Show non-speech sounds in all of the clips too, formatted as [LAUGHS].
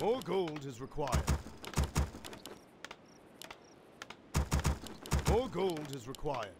More gold is required. More gold is required.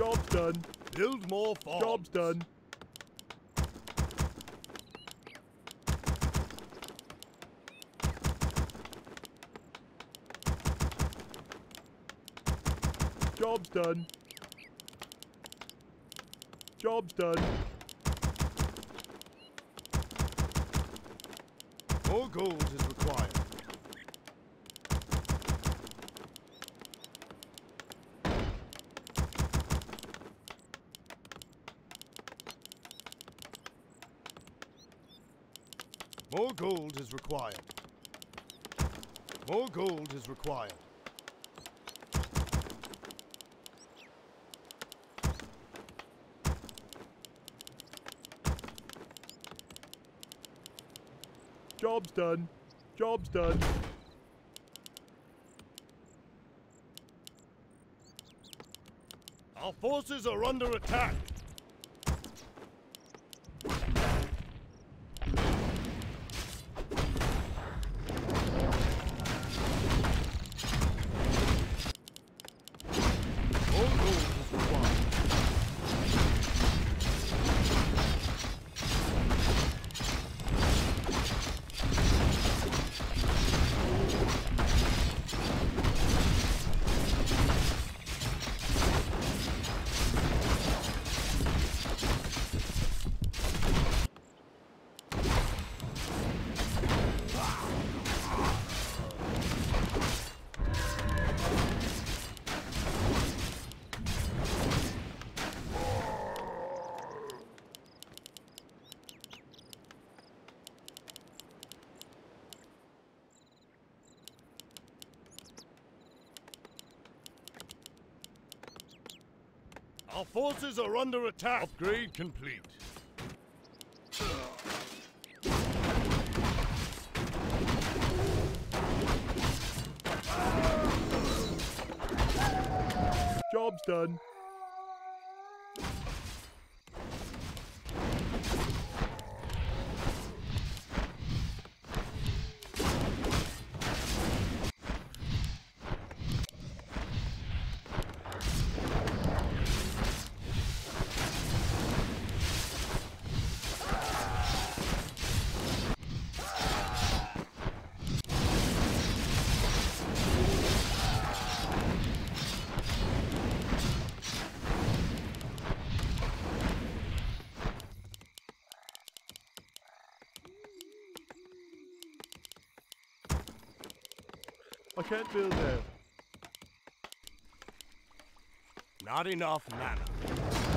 Job's done. Build more farms. Job's done. Job's done. Job's done. More gold is required. More gold is required. More gold is required. Job's done. Job's done. Our forces are under attack. Forces are under attack. Upgrade complete. Can't build there. Not enough mana.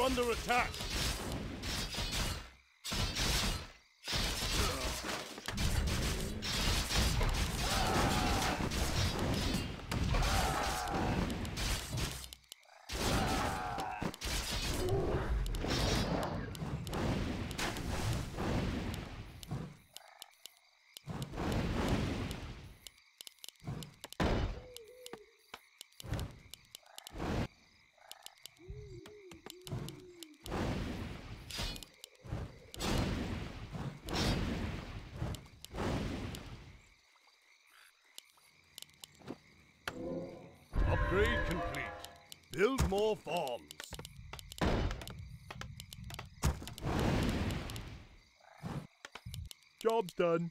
Under attack. More farms. Job's done.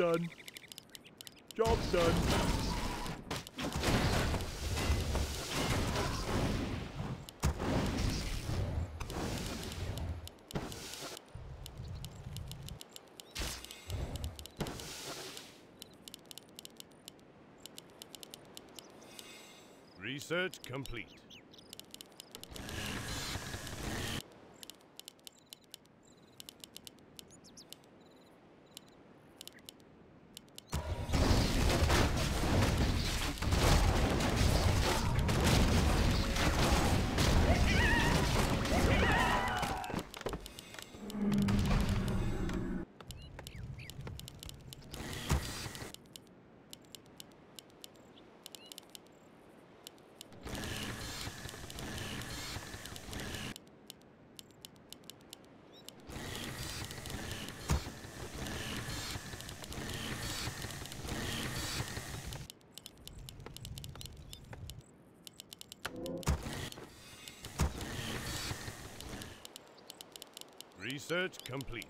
Done. Job's done. Research complete. Research complete.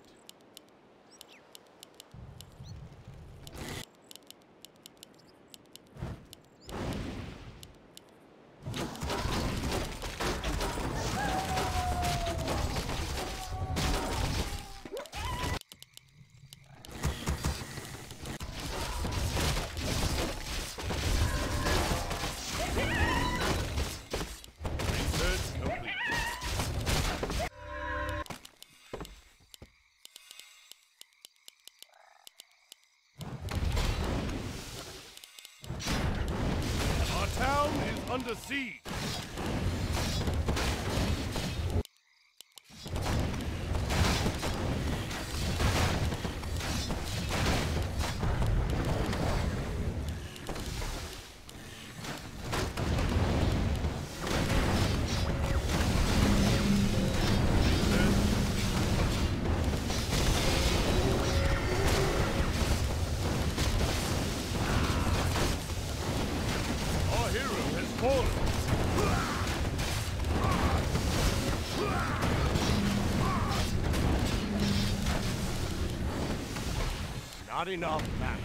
Not enough mana.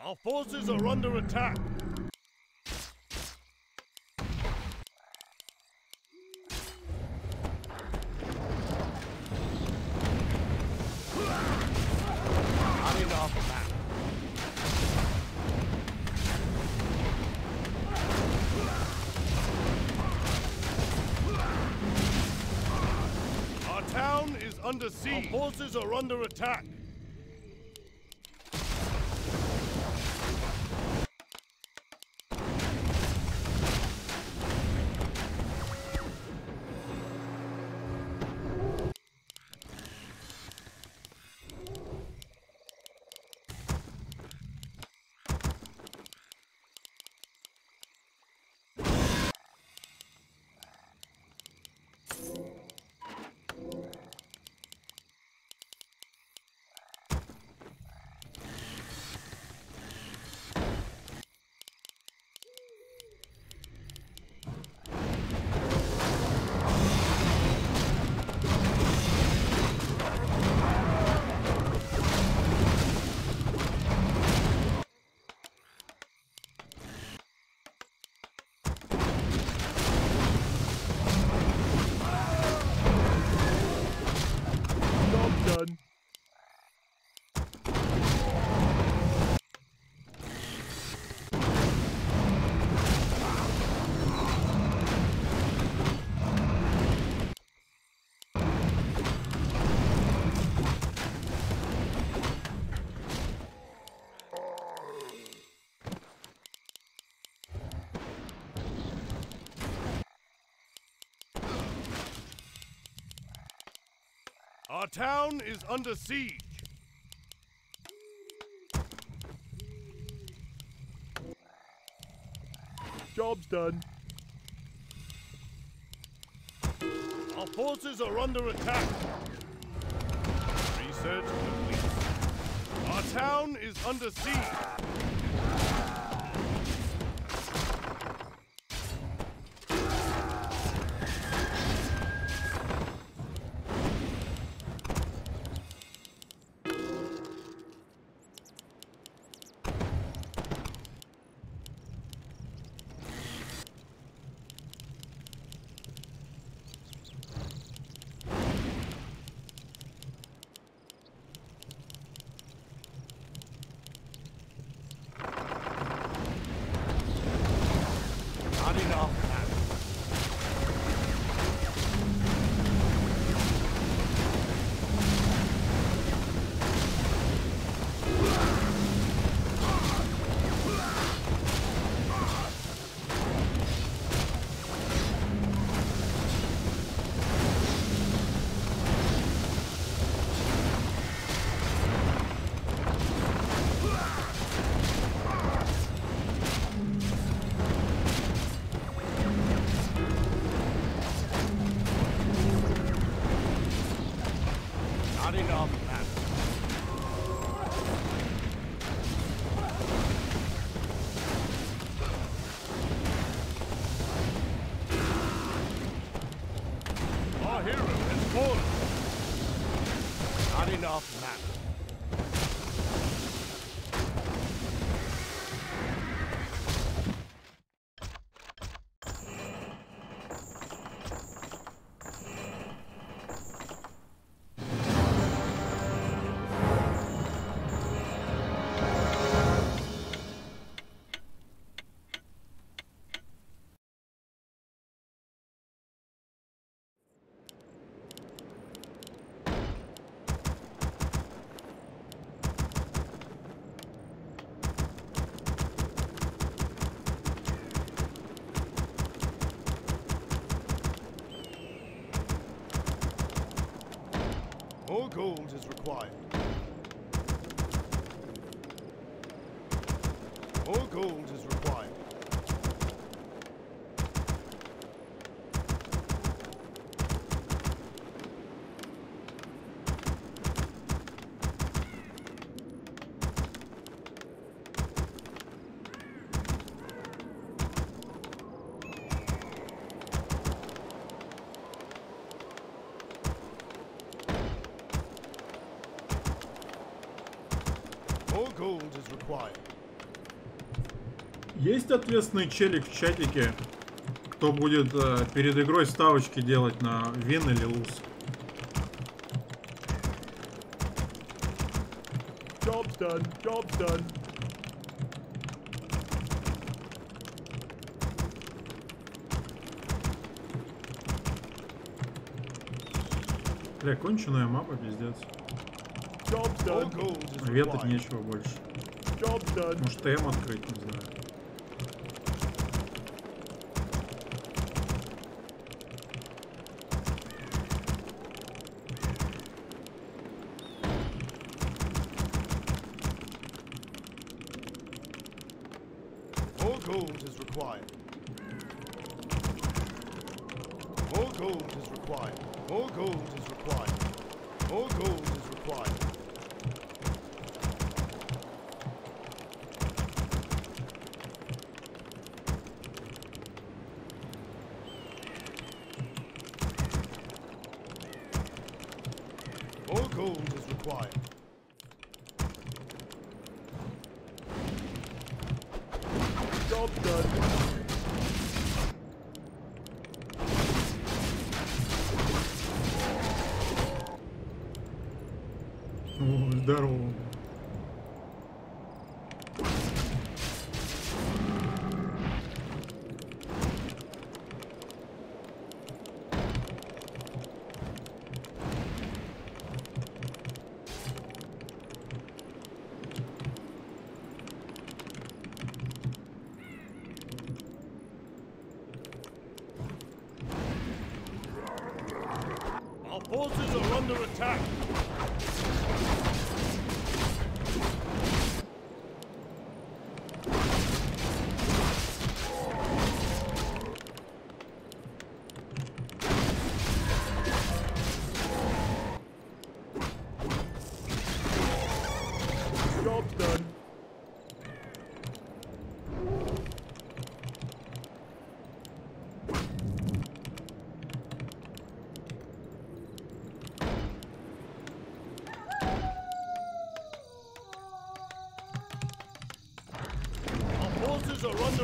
Our forces are under attack. Under siege. Our forces are under attack. Our town is under siege. Job's done. Our forces are under attack. Research complete. Our town is under siege. Required. More gold Есть ответственный челик в чатике, кто будет э, перед игрой ставочки делать на вин или луз. Job's done. Job's done. Бля, конченая мапа, пиздец. Ветать нечего больше. Может ТМ открыть, не знаю.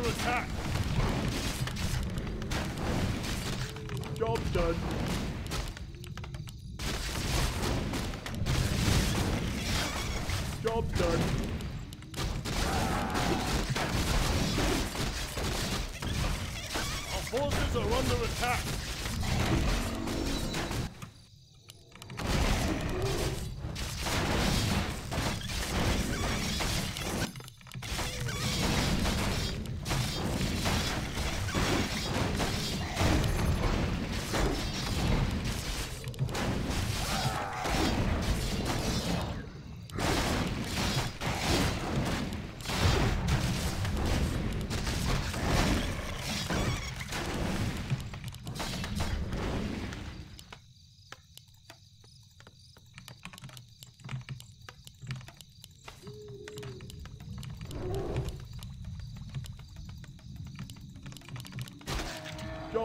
Attack.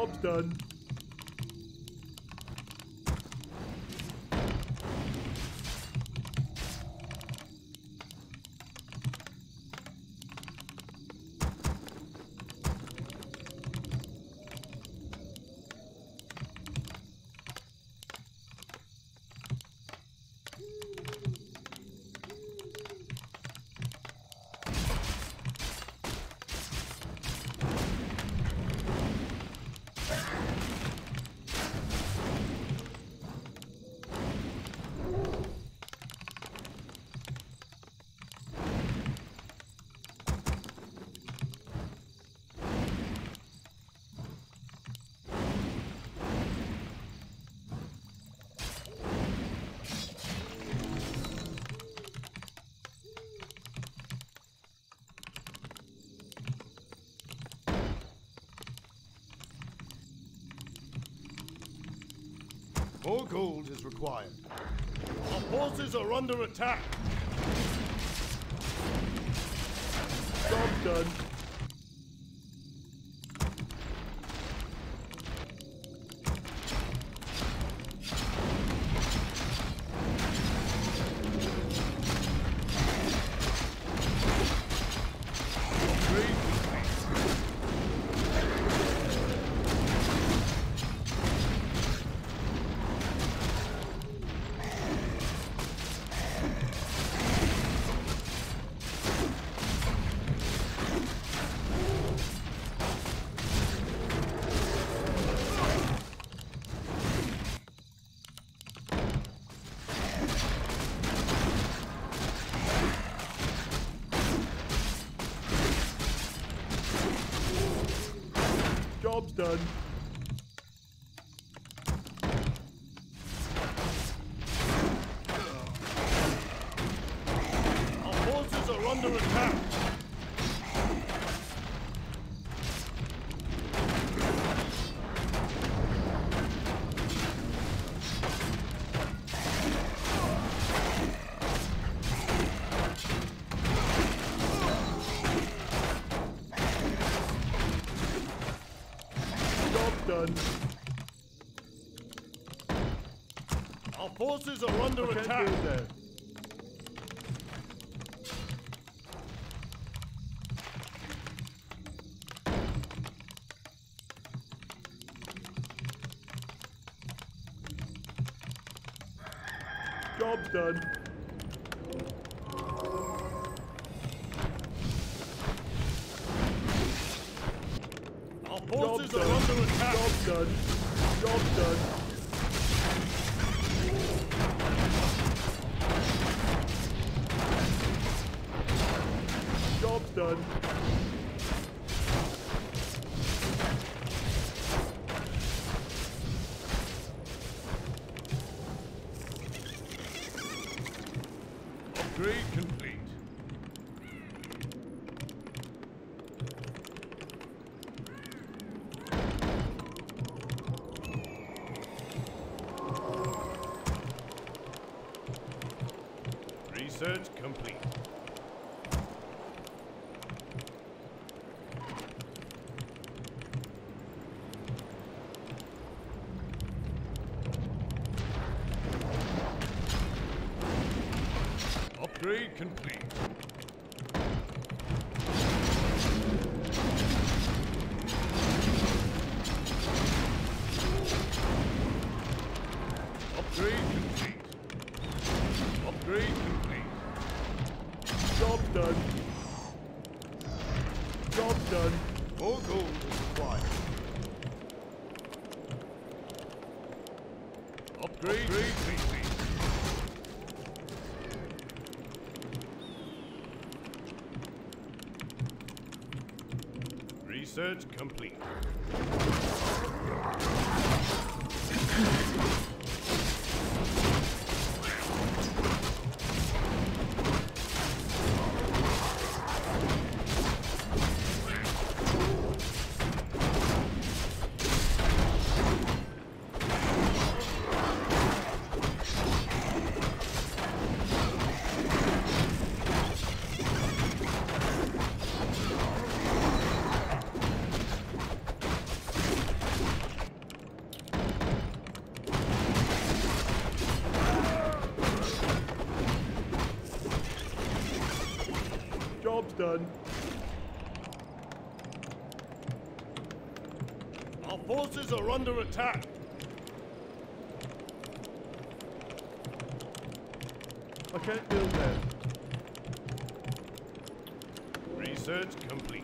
job's done. gold is required. Our forces are under attack. Stop done. forces are under attack. Job done. complete. Job done. Our forces are under attack. I can't build that. Research complete.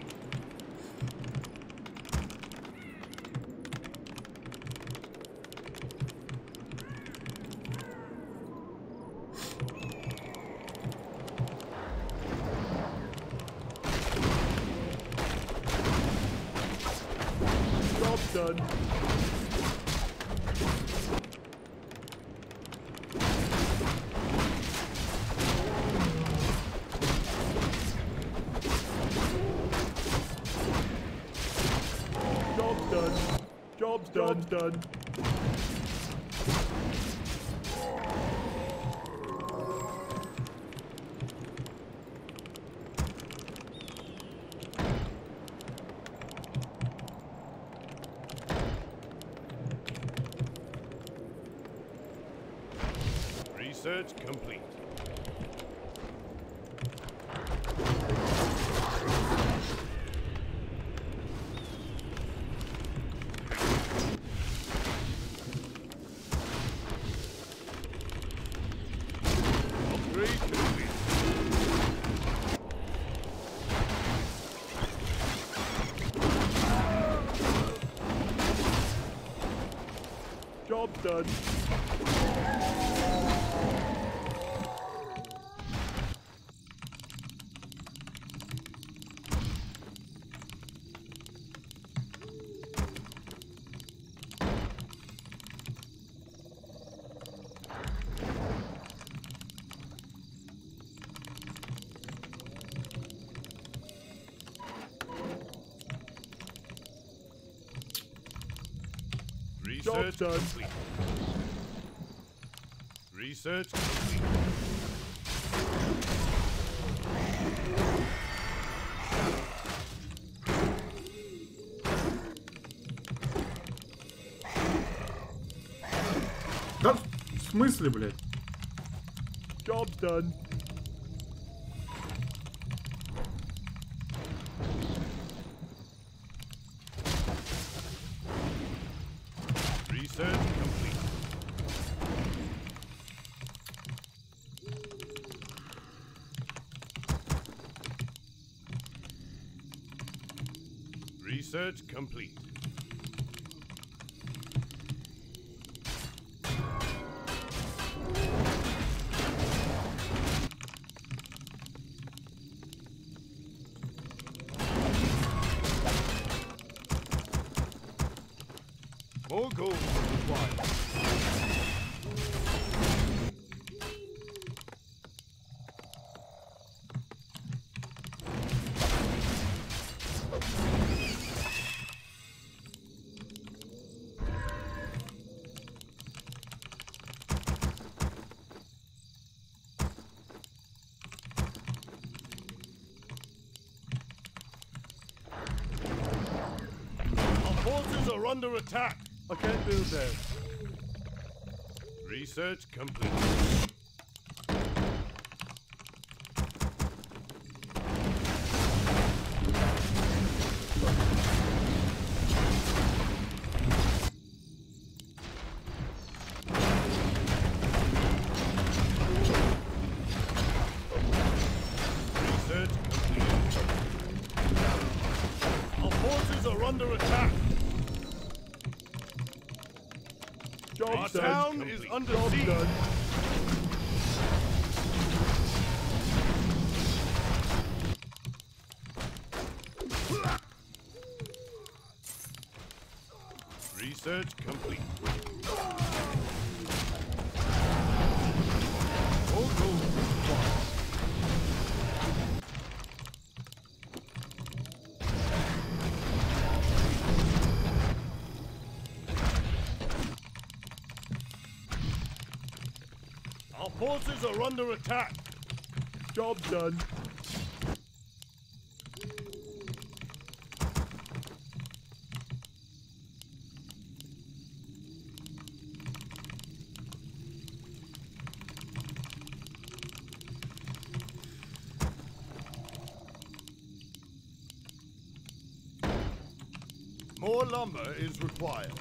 Done. Research complete. Research. Да в смысле, блядь? Job's done. Research complete. Are under attack. I can't build that. Research complete. Under siege. forces are under attack. Job done. More lumber is required.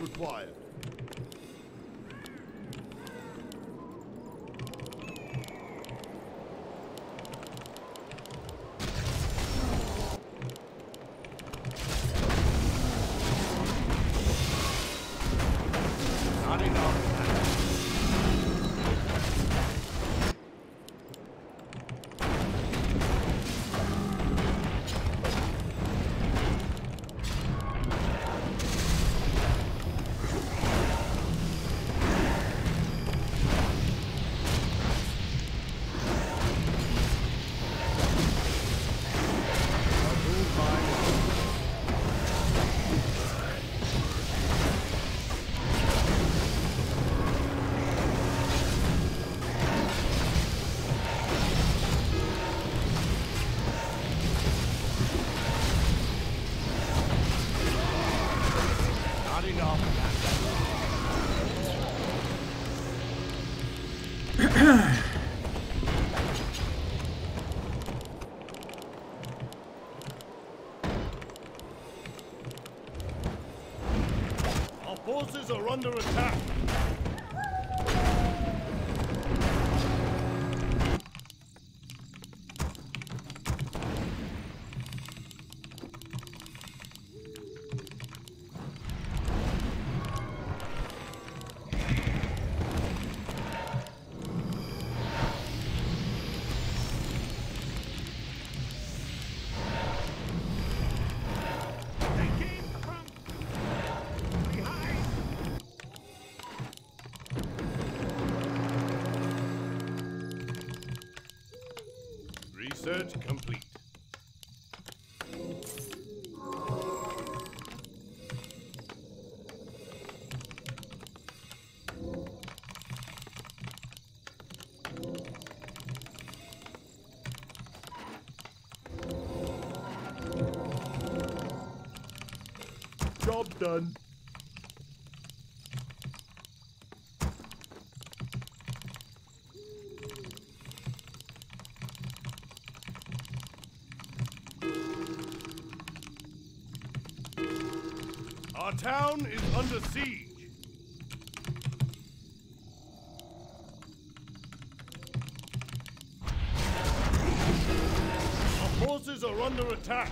Required. Under attack. Maintenance complete. Job done. town is under siege. Our forces are under attack.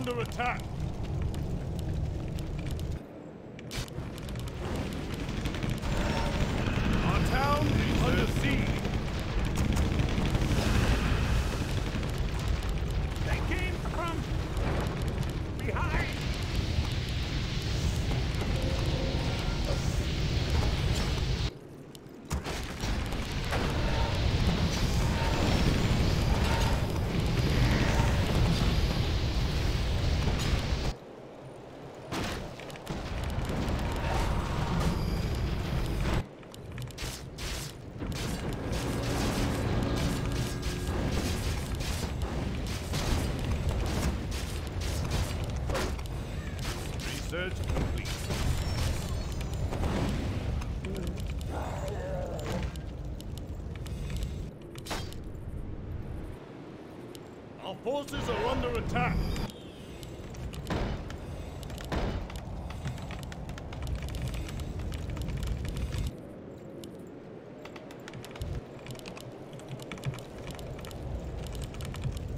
under attack. forces are under attack.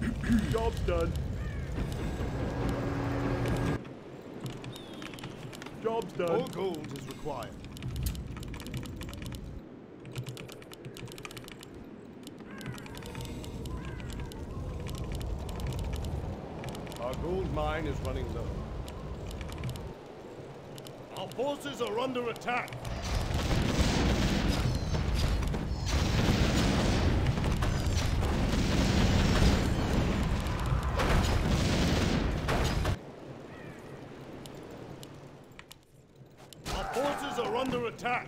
[CLEARS THROAT] Job's done. Job's done. More gold is required. Mine is running low. Our forces are under attack. Our forces are under attack.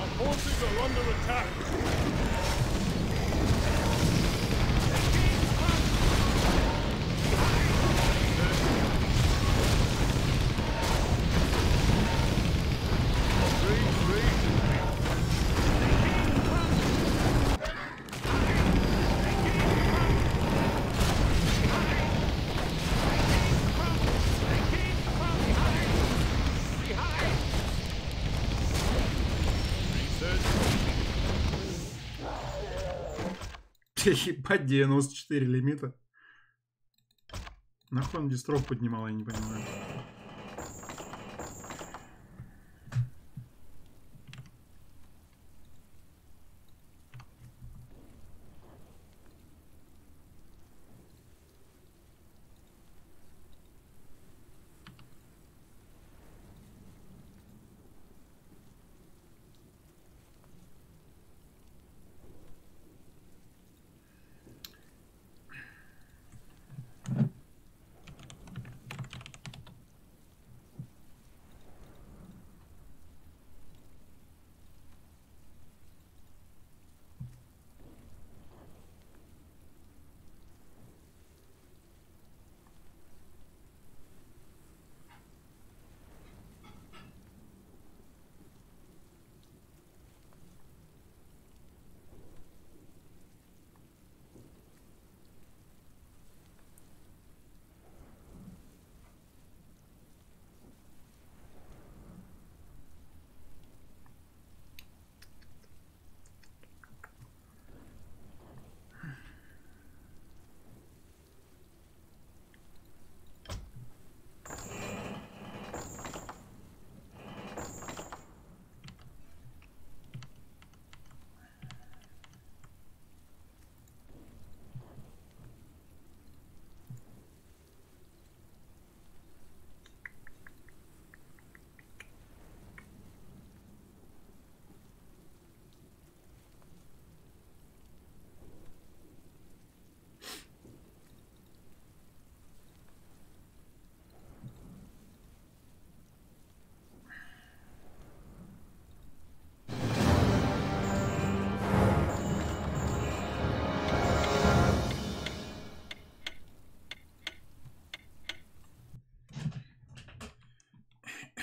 Our under attack. [LAUGHS] Ебать, 94 лимита. Нахуй он дистров поднимал, я не понимаю.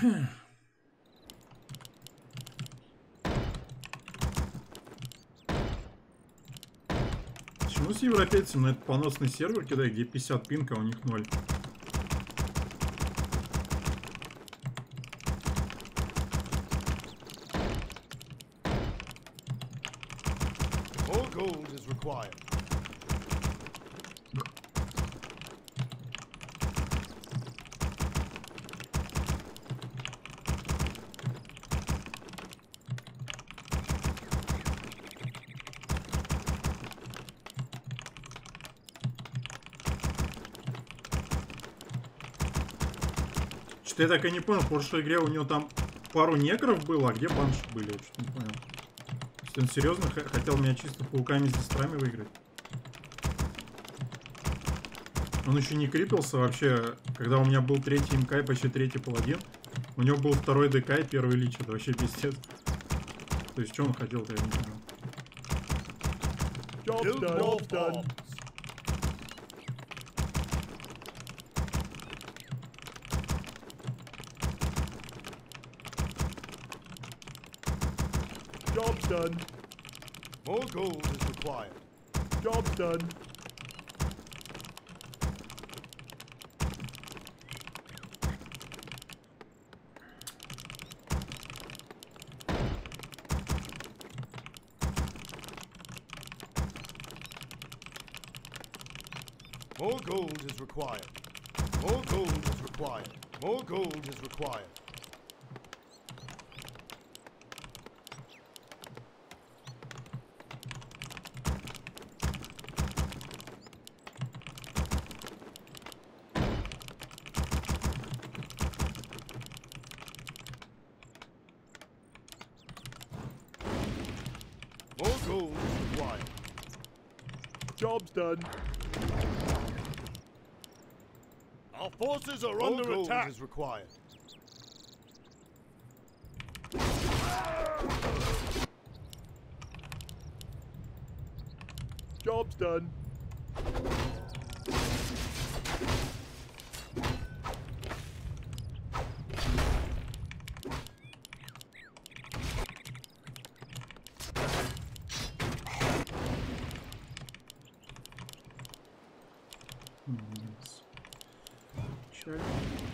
Почему с европейцами на этот поносный сервер кидаю, где 50 пинка, а у них 0? More gold is required. Что-то я так и не понял, в прошлой игре у него там пару негров было, а где банши были, я что-то не понял. Есть он серьезно хотел меня чисто пауками с дистрами выиграть? Он еще не крипился вообще, когда у меня был третий МК и почти третий паладин. У него был второй ДК и первый лич, это вообще пиздец. То есть, что он хотел-то, я не понял. Done. more Job's done. bombs. Job's done. More gold is required. Job's done. More gold is required. More gold is required. More gold is required. More gold is required. Job's done. Our forces are under attack. is required. Job's done. Yes. Check.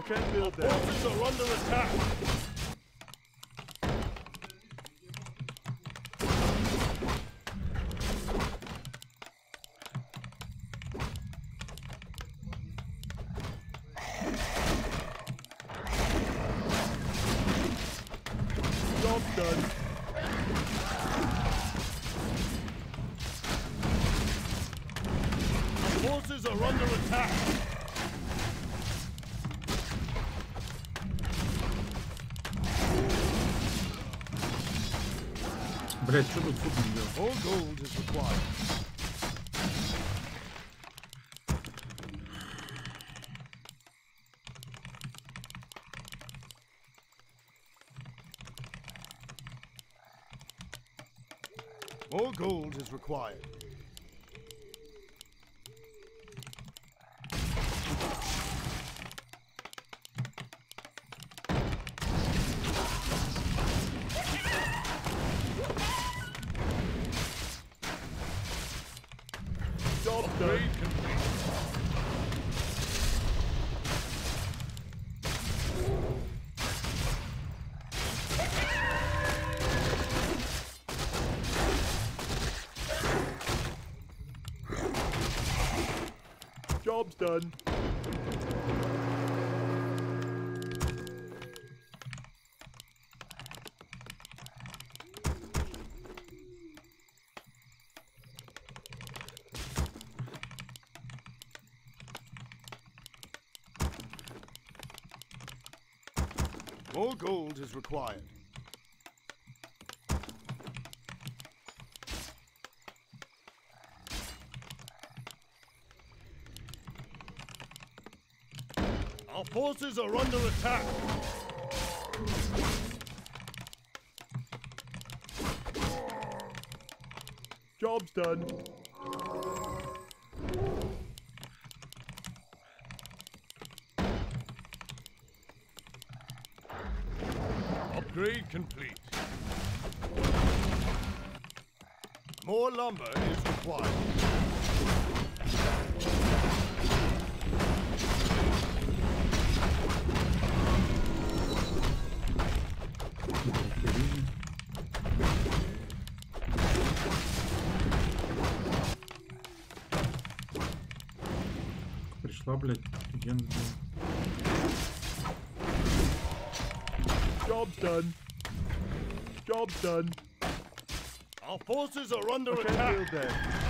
I can't build that. Forces are under attack. More gold is required. More gold is required. Done. More gold is required. forces are under attack. Job's done. Upgrade complete. More lumber is required. again. Job's done. Job's done. Our forces are under okay. attack.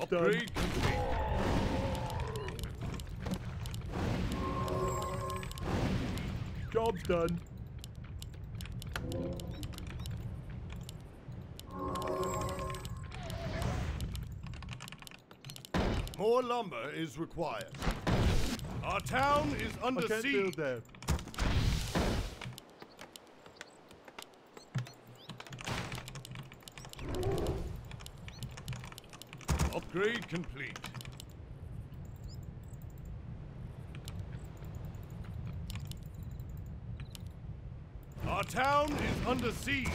Upgrade done. Complete. Job's done. More lumber is required. Our town is I under can't siege. build there. Upgrade complete. Our town is under siege.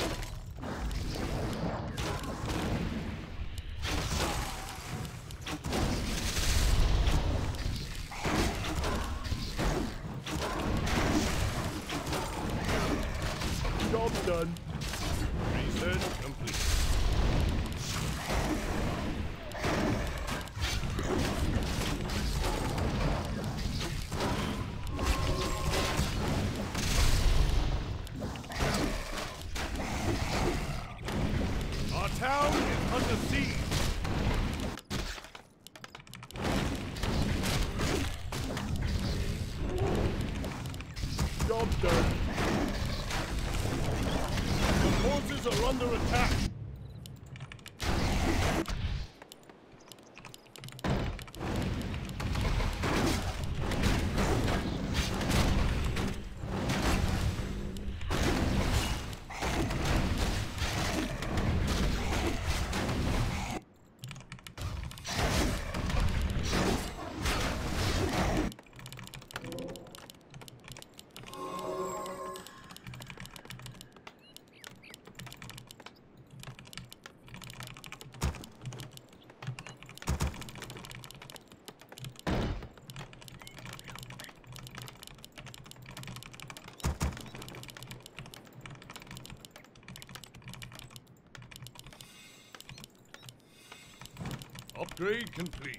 Upgrade complete.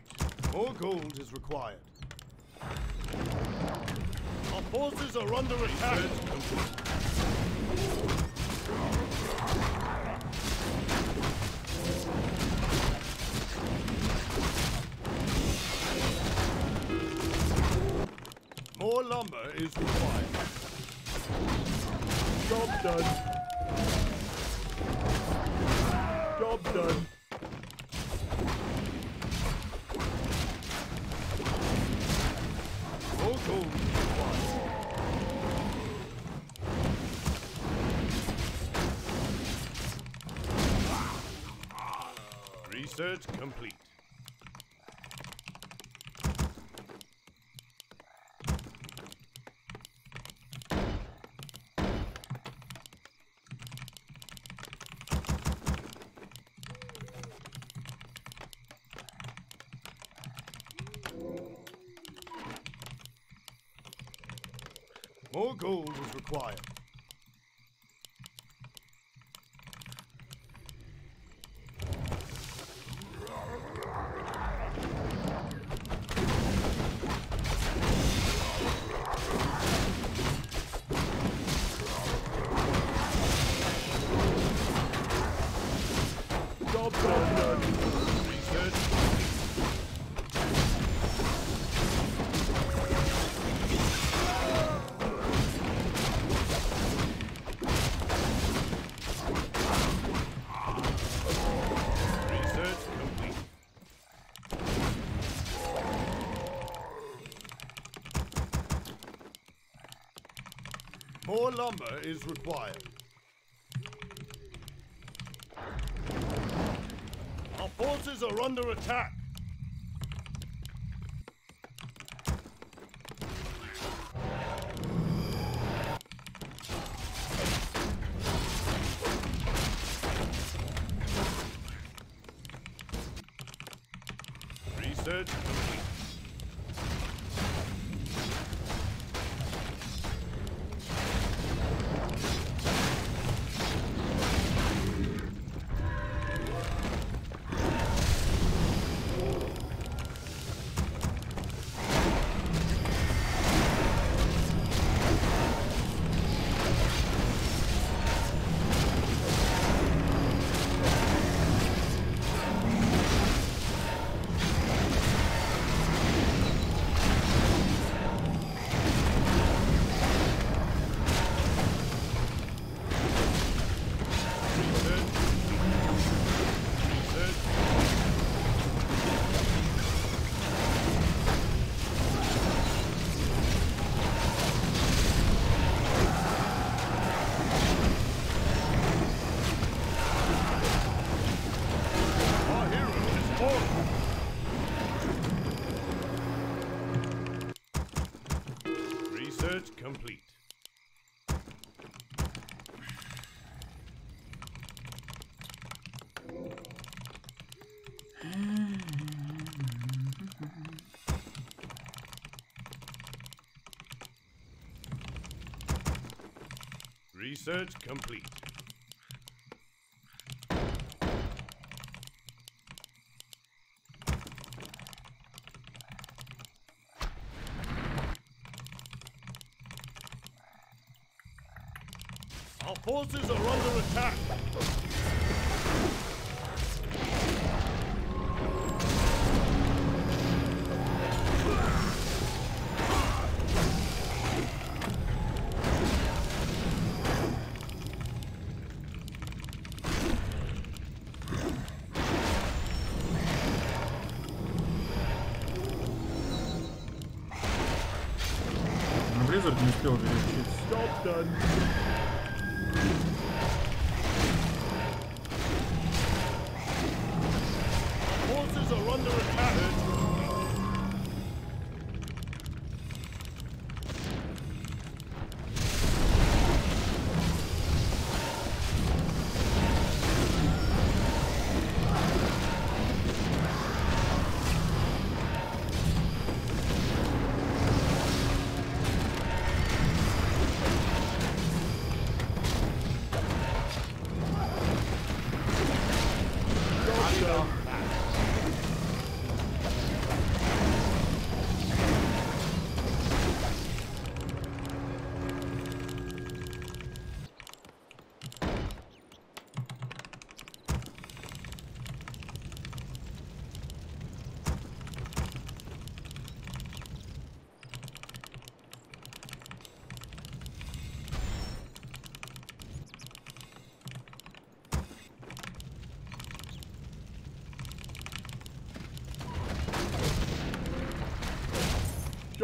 More gold is required. Our forces are under attack. More lumber is required. Job done. Job done. More gold was required. Is required. Our forces are under attack. Research. Research complete. Our forces are under attack. Show me shit. Stop done.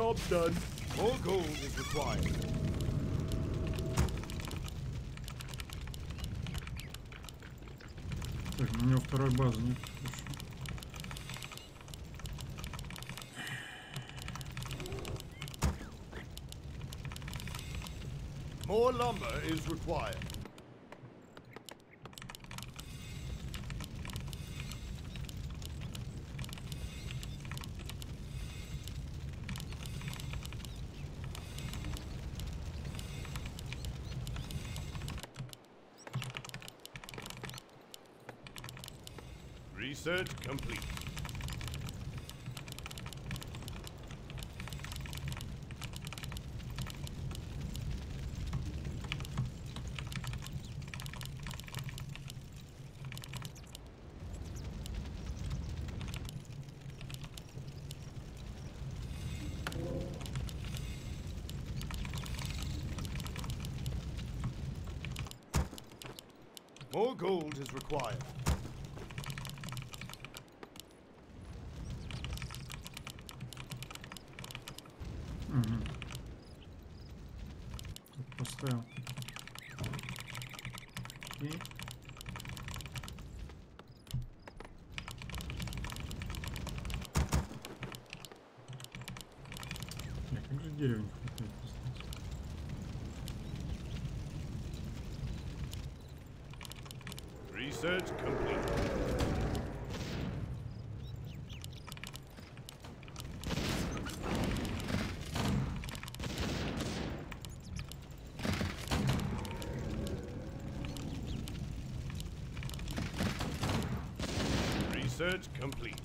Job done. More gold is required. Так, ну у него второй базы нет. Хорошо. More lumber is required. Research complete. More gold is required. Тут поставил. Окей. Бля, как же дерево не хватает поставить? Research complete. Research complete.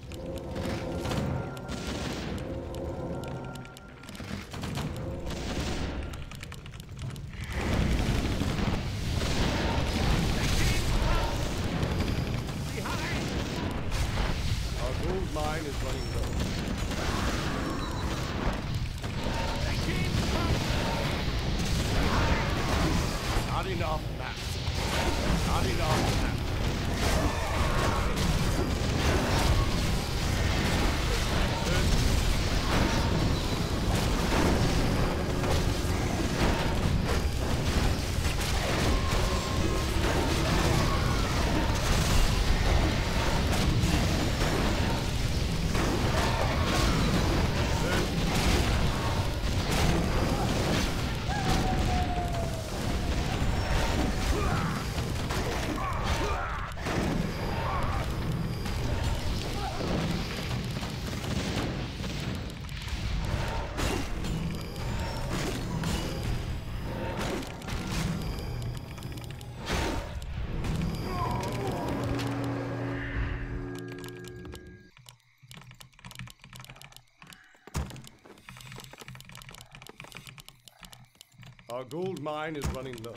Gold mine is running low.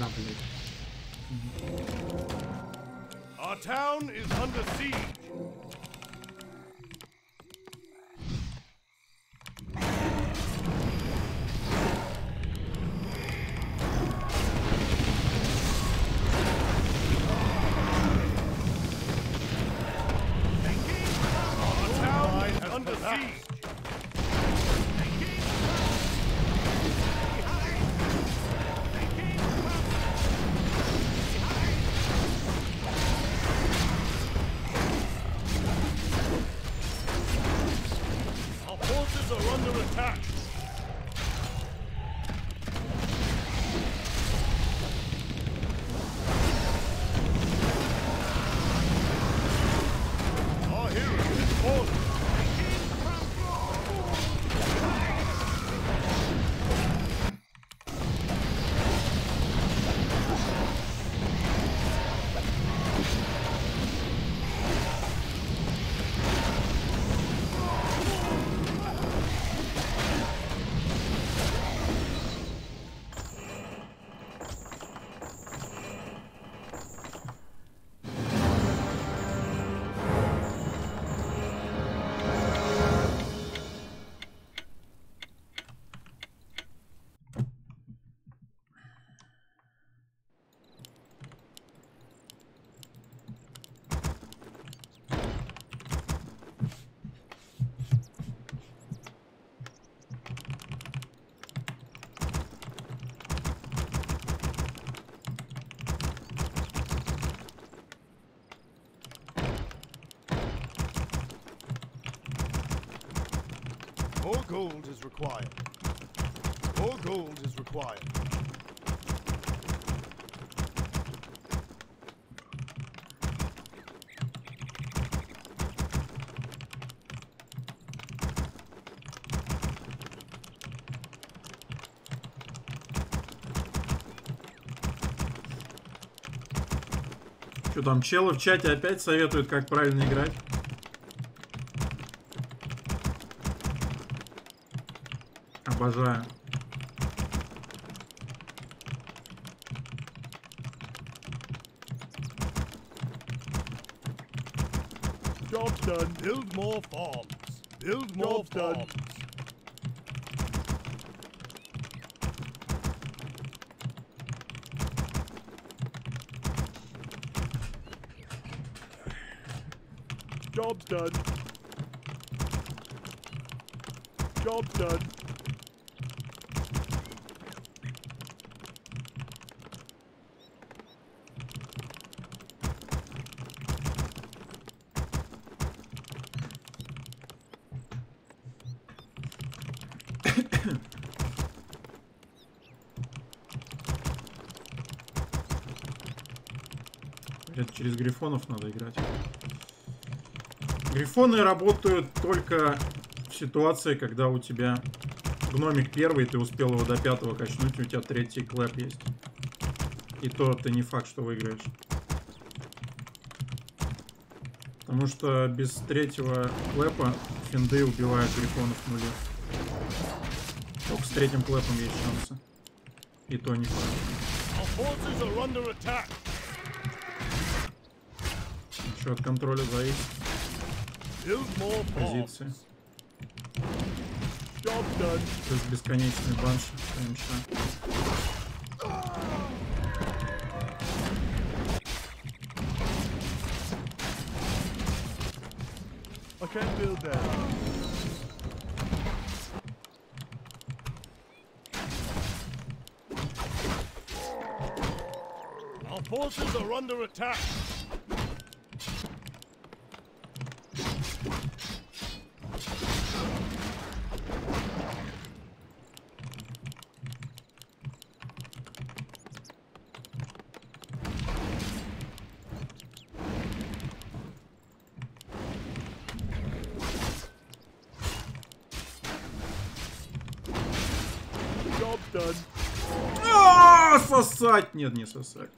not. Our town is under siege. Gold is required. More gold is required. Что там, челы в чате опять советуют, как правильно играть? Обожаю. Job's done. Build more farms. Build more Job's done. farms. Job's done. Job's done. Это через грифонов надо играть. Грифоны работают только в ситуации, когда у тебя гномик первый, ты успел его до пятого качнуть, у тебя третий клэп есть. И то это не факт, что выиграешь. Потому что без третьего клэпа финды убивают грифонов в нуле. Только с третьим клэпом есть шансы. И то не факт. Еще от контроля зависит Build more farms. позиции. Job's done. Плюс бесконечный банш ПМШ. I can't build there. Our forces are under attack. Ебать, нет, не сосать.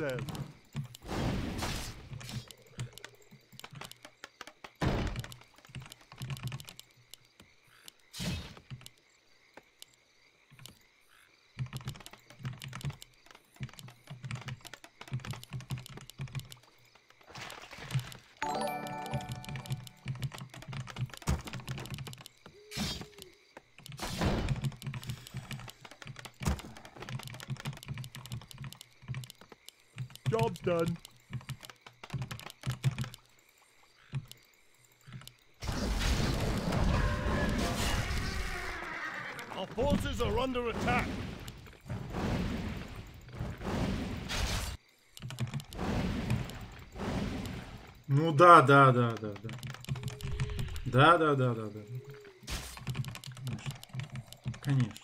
Can't Job's done. Our forces are under attack. Ну да, да, да, да, да. Да, да, да, да, да. Конечно. Конечно.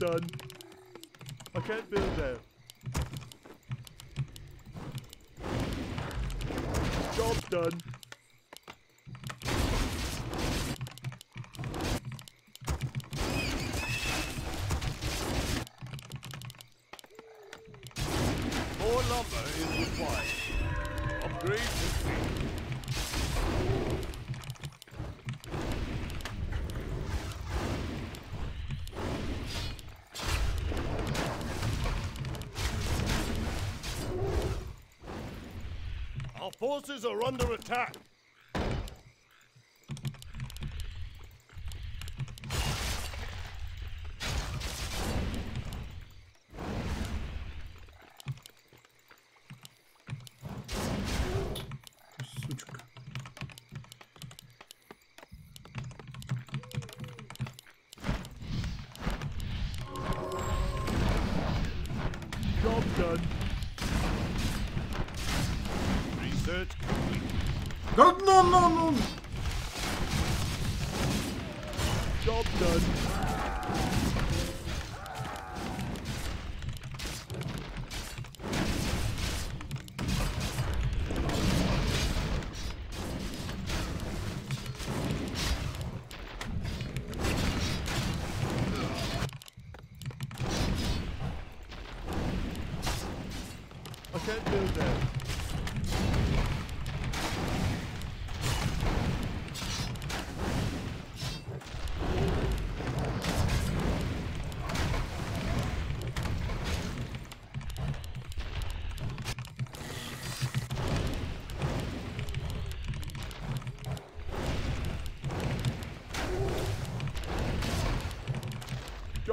Done. I can't build there. houses are under attack.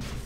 to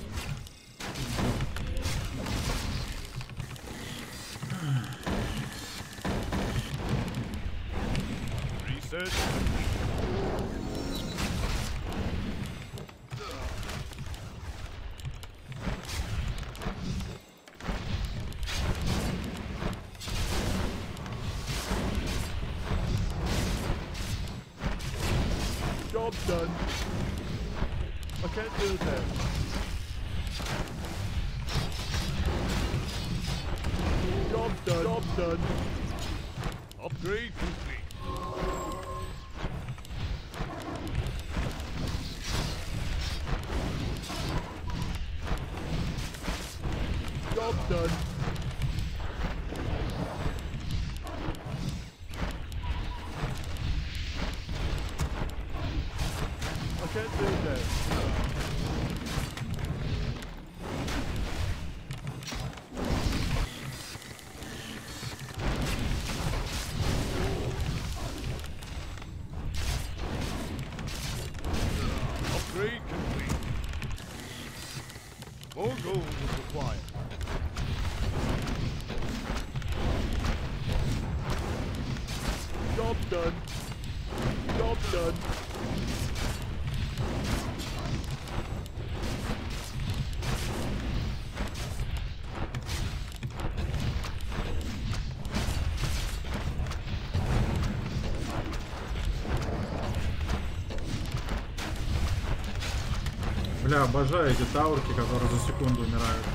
Бля, обожаю эти таурки, которые за секунду умирают.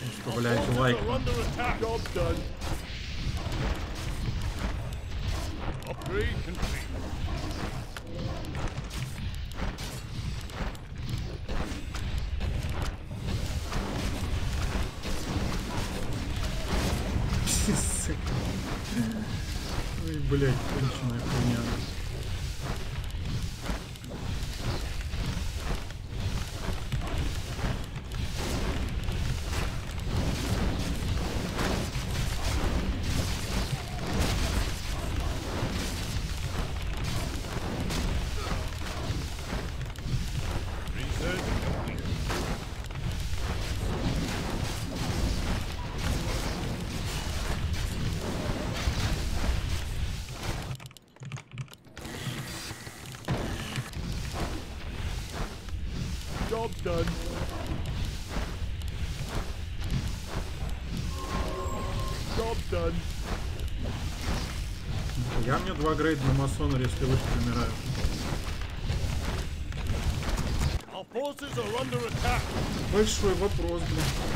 Ну что, блядь, лайк. Like. два грейда на масонер, если выше умирают. Большой вопрос, блин.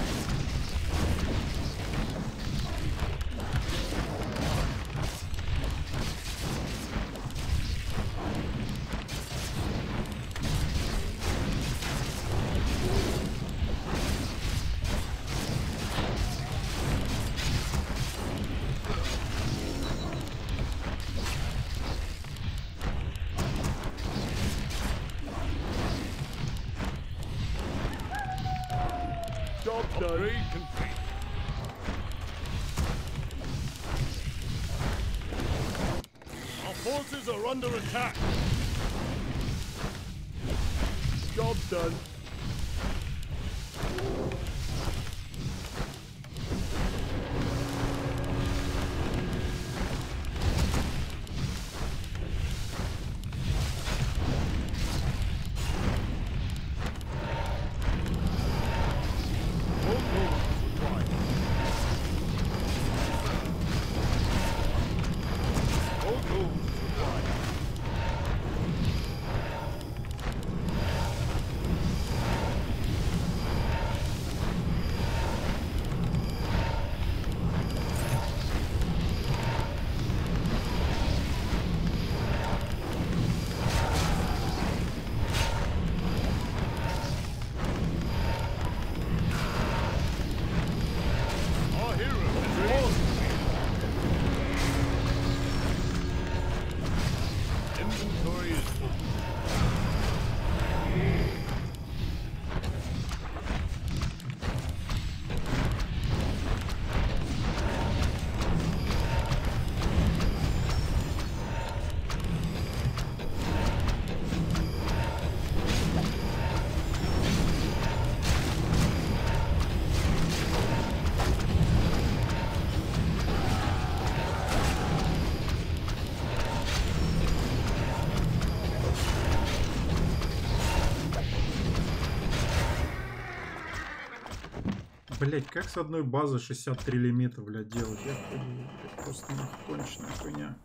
Блять, как с одной базы 63 лимита, блядь, делать? Я блядь, просто нахуй конченая хуйня.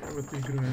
Я в это играю.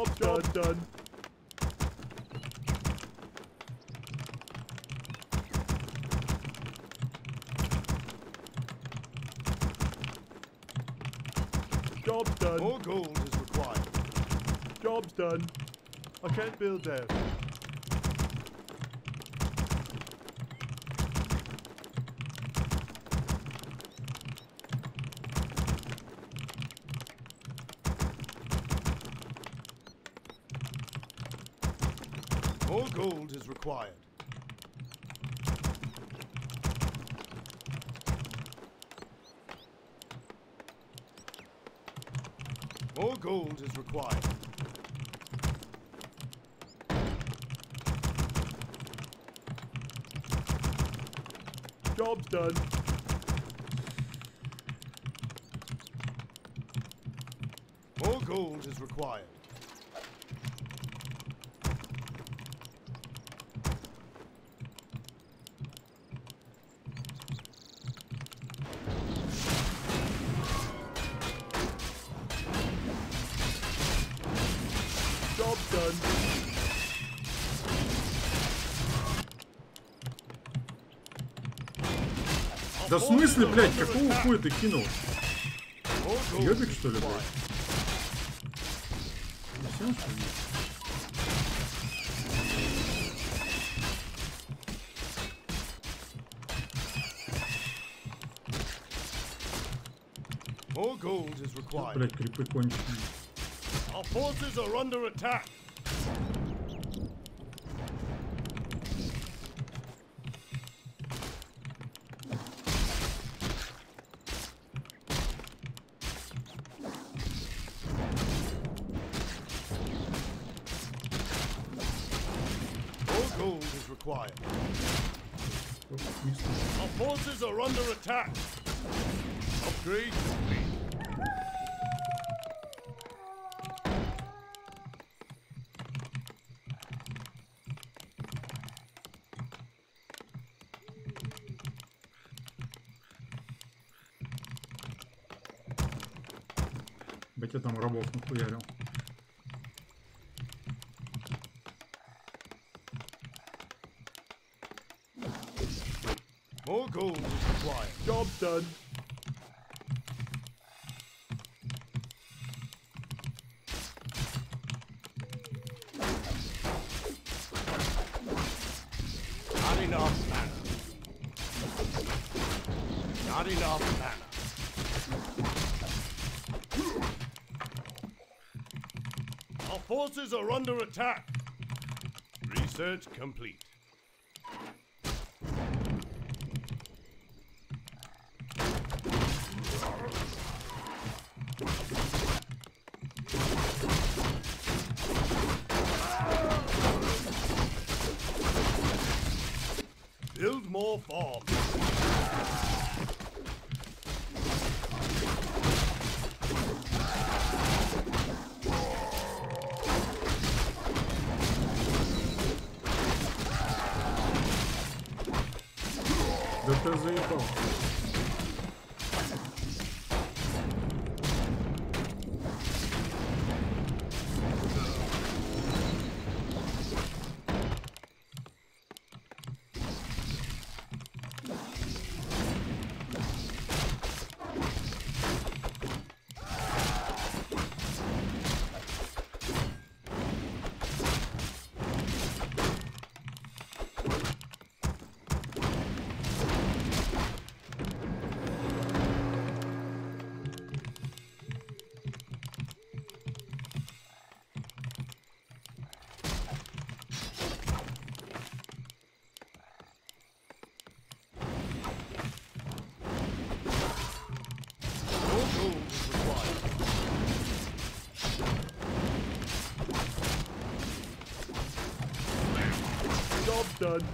Job done. done. Job done. More gold is required. Job's done. I can't build there. More gold is required. More gold is required. Job's done. More gold is required. Да в смысле, блядь, какого хуя ты кинул? Ёбик, что ли, блядь? Всем, что ли? Блять, крипы кончены. More gold is required. Job done. Forces are under attack. Research complete. Build more farms. Done.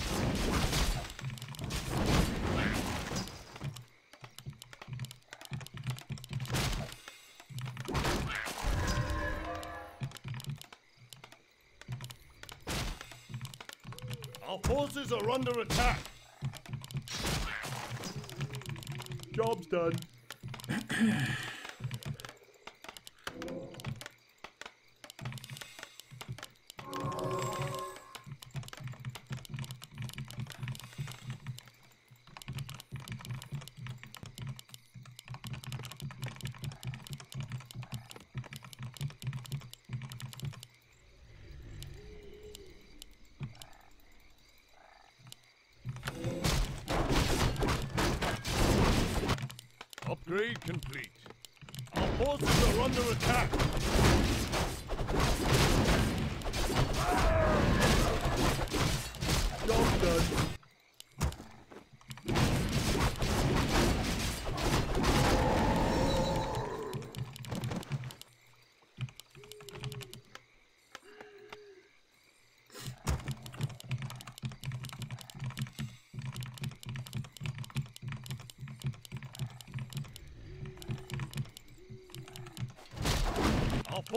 Our forces are under attack. Job's done. [CLEARS THROAT]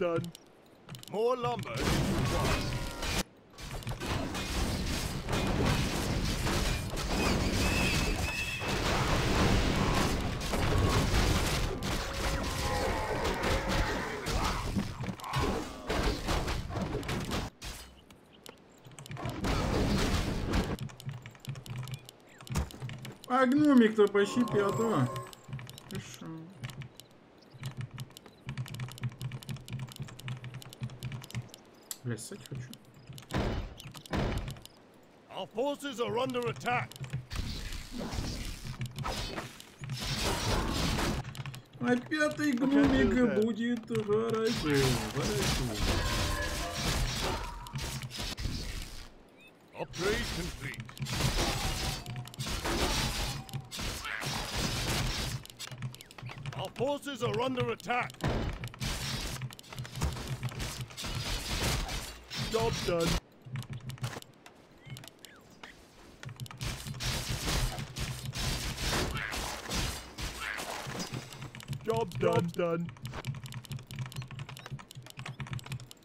done. More lumber Agnumic, tô pra chipear, tô. Бля, ссать хочу. Our forces are under attack. А пятый делать, гномик да. будет хорошо. Хорошо. Upgrade complete. Our forces are under attack. Done. Job's done. Job's done.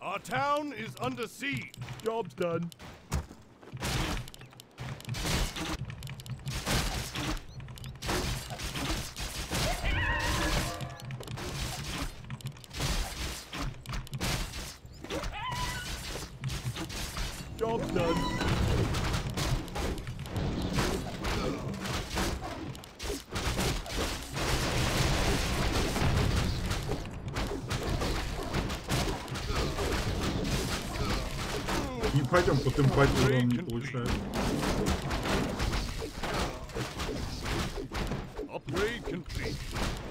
Our town is under siege. Job's done. Не пойдем по темпати, урон не получает. Upgrade complete.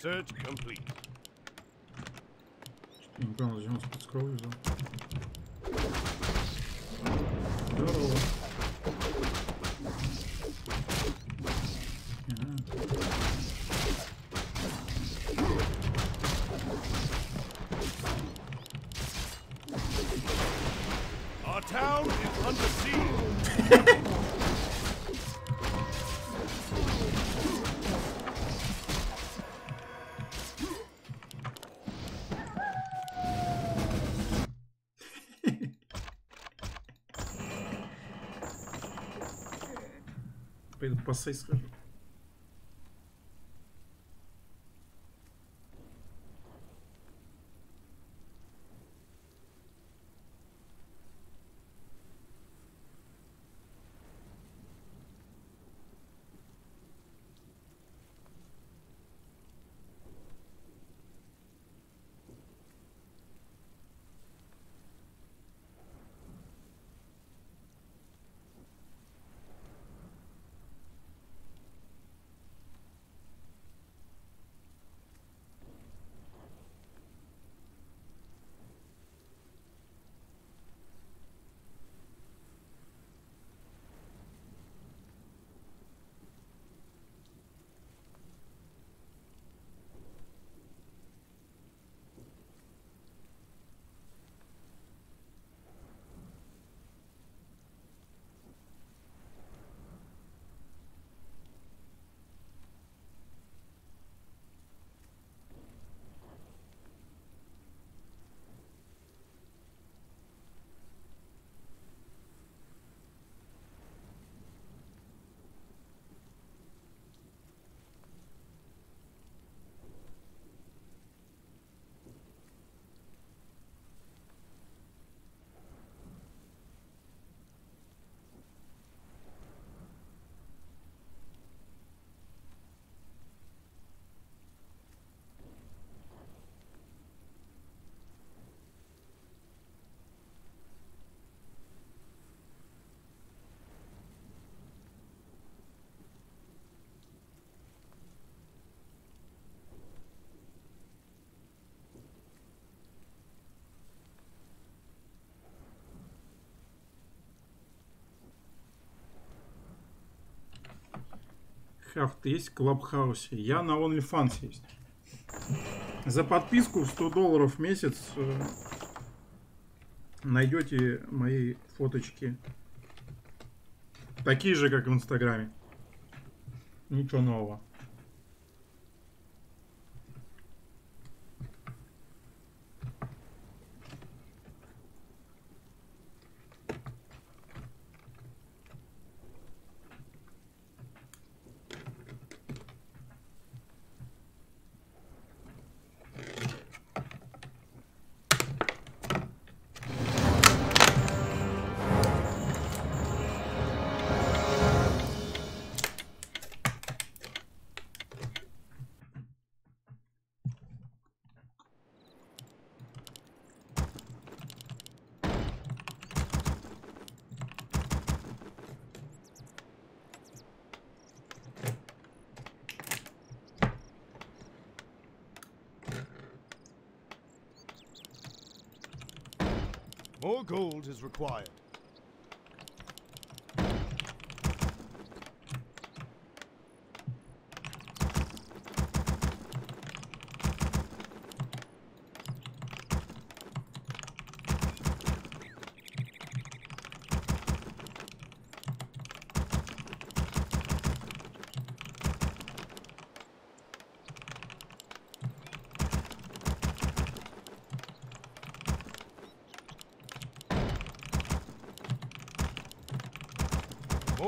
Search complete. Passa isso. Minecraft есть в Клабхаусе. Я на OnlyFans есть. За подписку в 100 долларов в месяц э, найдете мои фоточки. Такие же, как в Инстаграме. Ничего нового. Is required.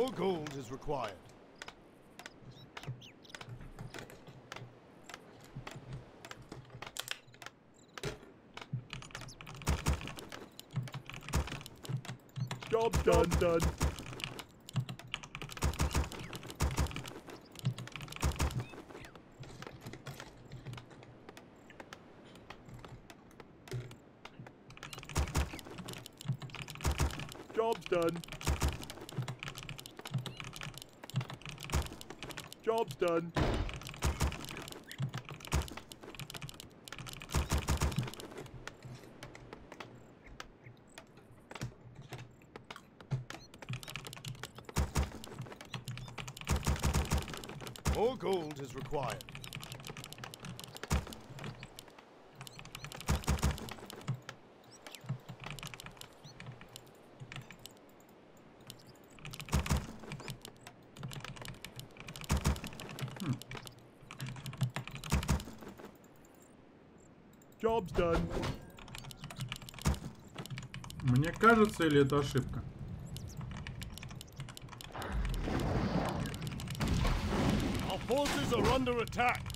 More gold is required. Job's done, done. Job's done. Job's done. More gold is required. Job's done. Мне кажется, или это ошибка? Our forces are under attack.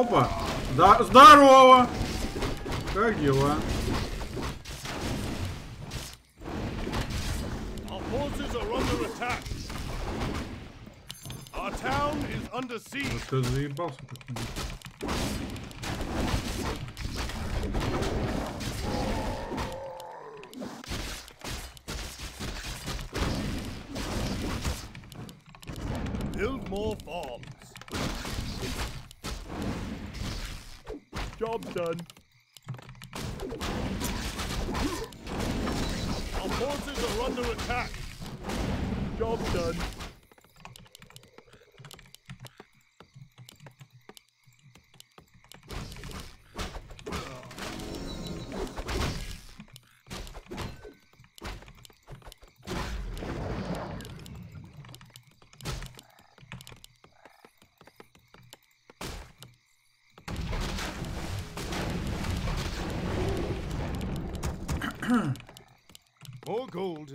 Опа! Да, здорово! Как дела? Our forces are Done.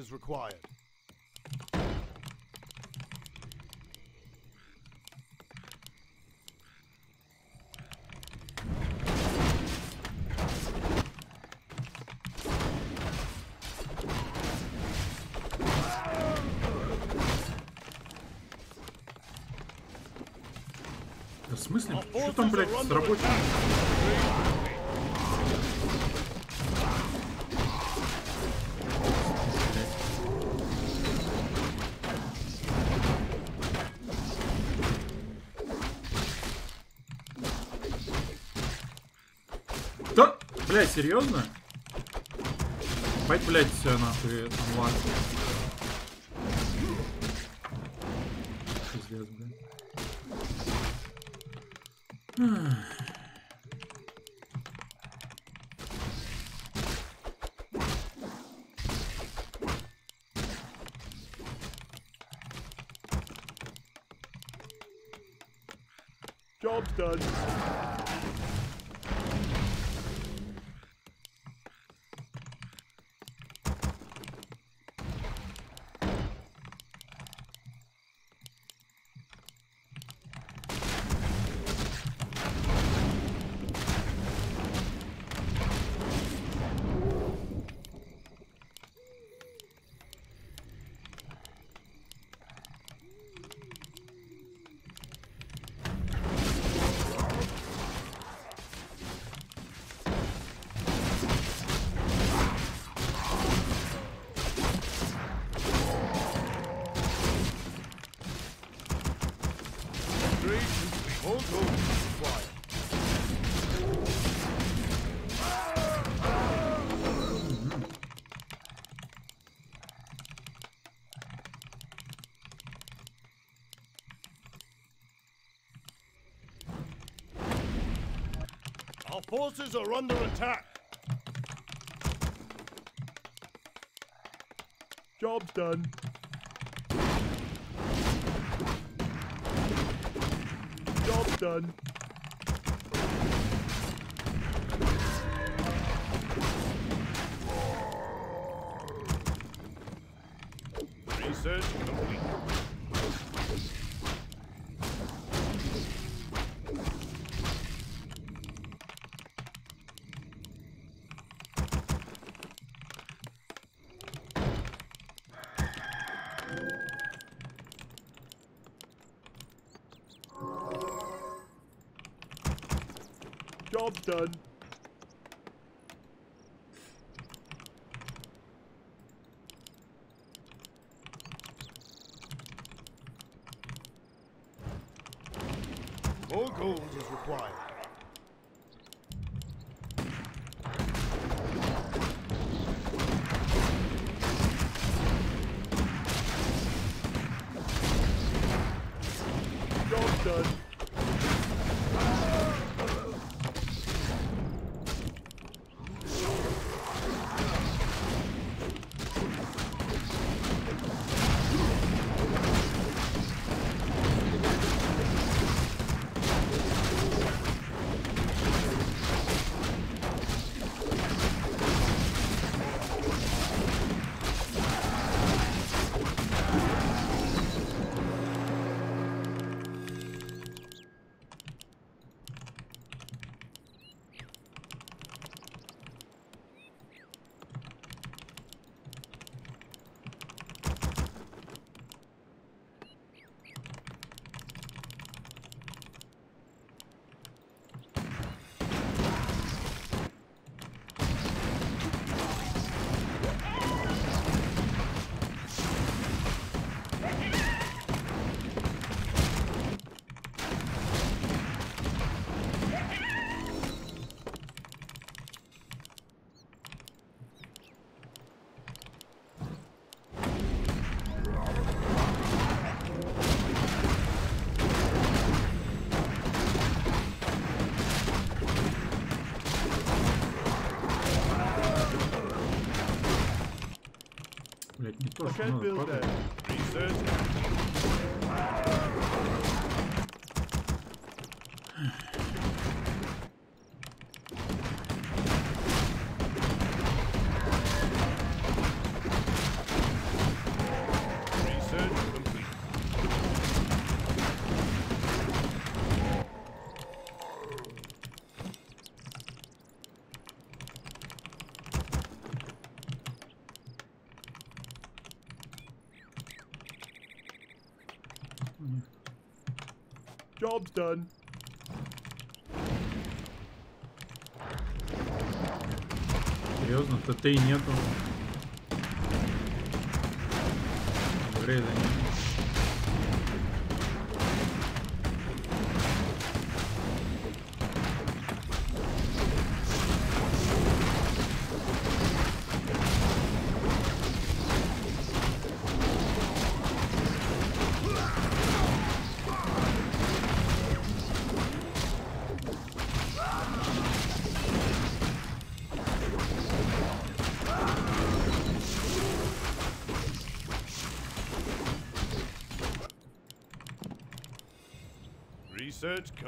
Is required. Да в смысле? Что там, блядь, с рабочим? Блядь, серьезно? Бать, блядь, все нахуй, там ладно. Forces are under attack. Job's done. Job's done. Done. can build that. Job's done. Серьезно, ТТ нету. Грейда нет.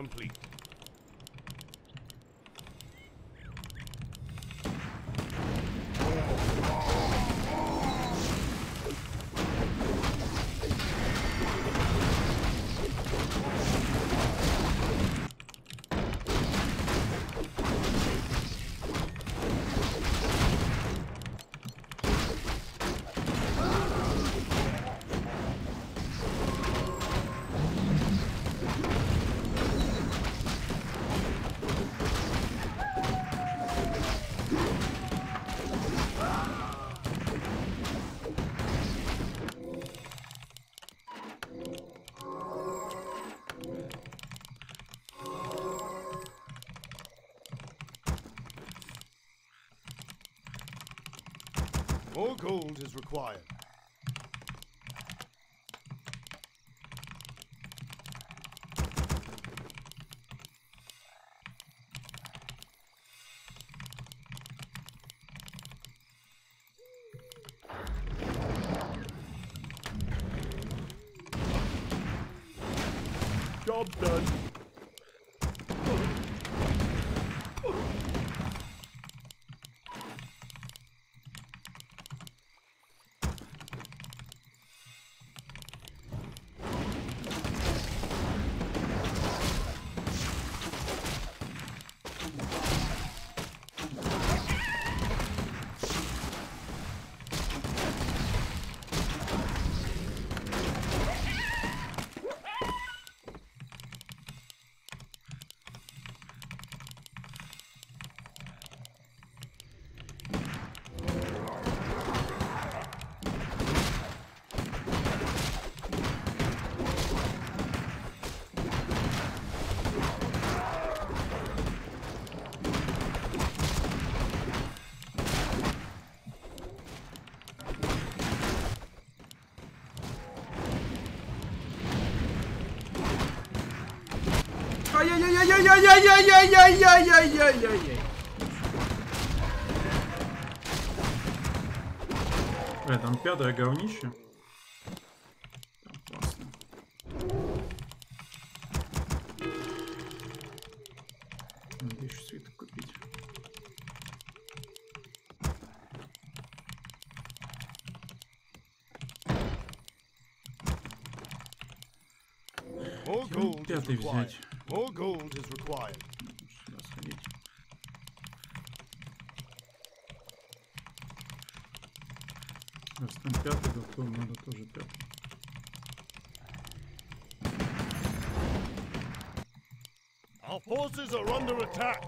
Complete. More gold is required. Ай-яй-яй-яй-яй-яй-яй-яй-яй-яй. Э, там пятое говнище. Надо еще свиток купить. Пятый взять. Attack.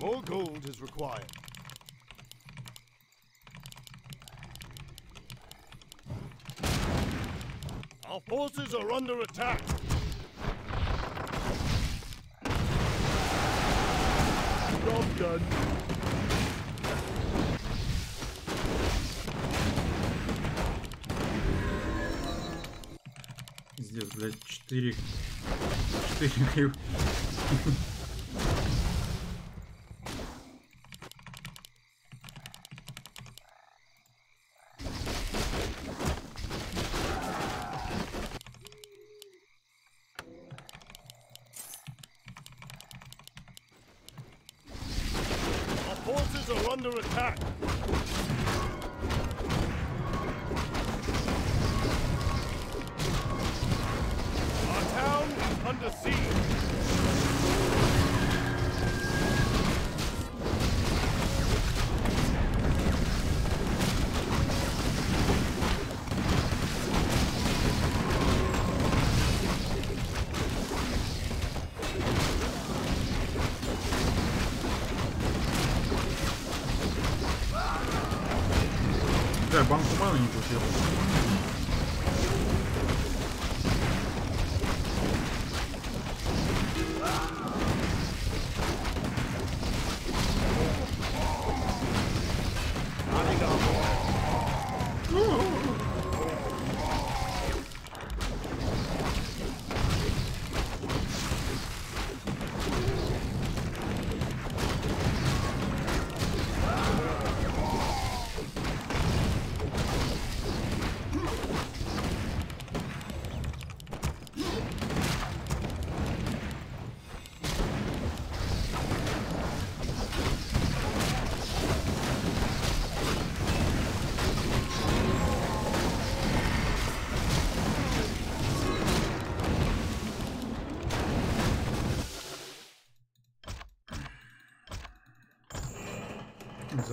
More gold is required. Our forces are under attack. Job's done. Пиздец, блядь, 4... 4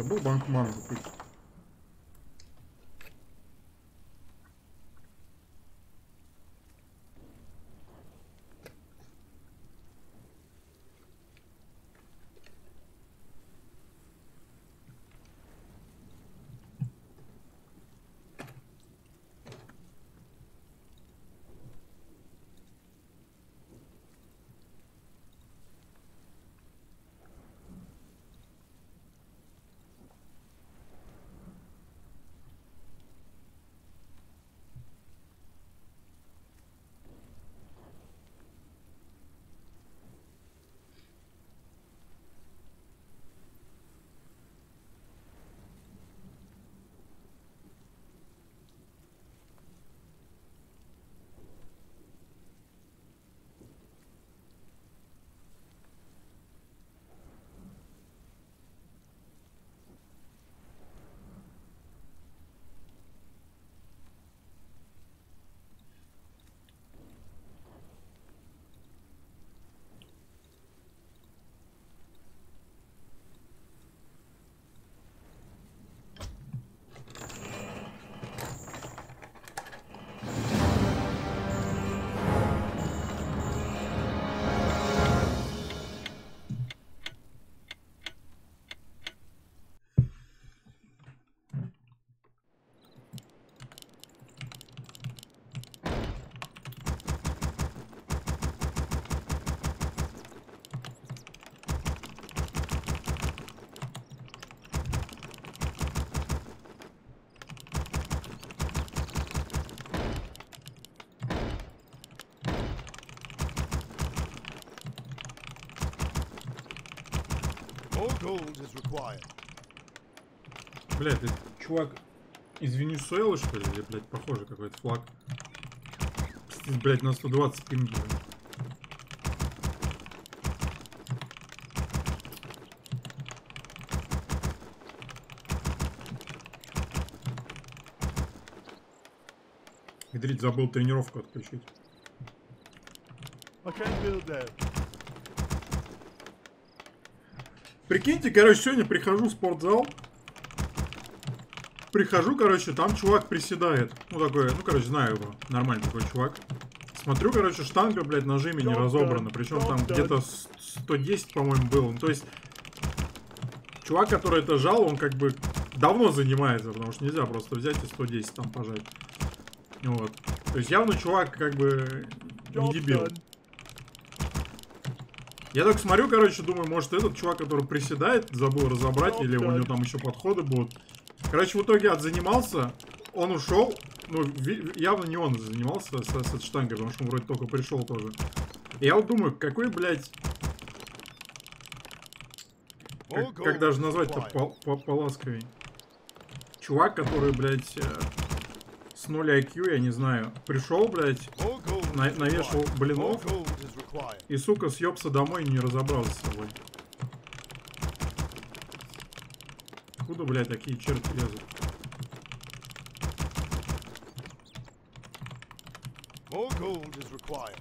Bu bankman. Bu Блядь, ты чувак из Венесуэлы, что ли? Или, блядь, похоже какой-то флаг. Пиздец, блядь, на 120 пинги. блин. Гидрить забыл тренировку отключить. I can't build that. Прикиньте, короче, сегодня прихожу в спортзал. Прихожу, короче, там чувак приседает. Ну, такой, ну, короче, знаю его. Нормальный такой чувак. Смотрю, короче, штанга, блядь, ножими не разобрана. Причем там где-то с- 110, по-моему, было. Ну, то есть, чувак, который это жал, он как бы давно занимается, потому что нельзя просто взять и 110 там пожать. Вот. То есть, явно чувак как бы не дебил. Я так смотрю, короче, думаю, может этот чувак, который приседает, забыл разобрать, Ну, или у него там еще подходы будут. Короче, в итоге отзанимался, он ушел, ну, явно не он занимался с, с этой штангой, потому что он вроде только пришел тоже. И я вот думаю, какой, блядь, как, как даже назвать-то по, по- поласковей. Чувак, который, блядь, э, с 0 IQ, я не знаю, пришел, блядь, на- навешал блинов. И, сука, съебся домой и не разобрался с собой. Откуда, блядь, такие черти лезут? More gold is required.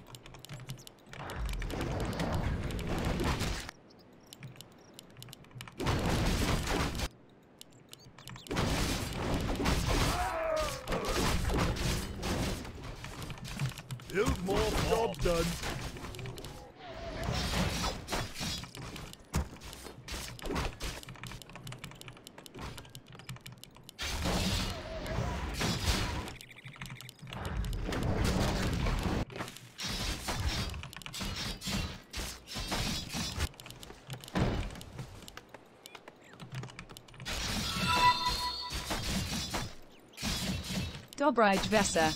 Dobraj Vesa.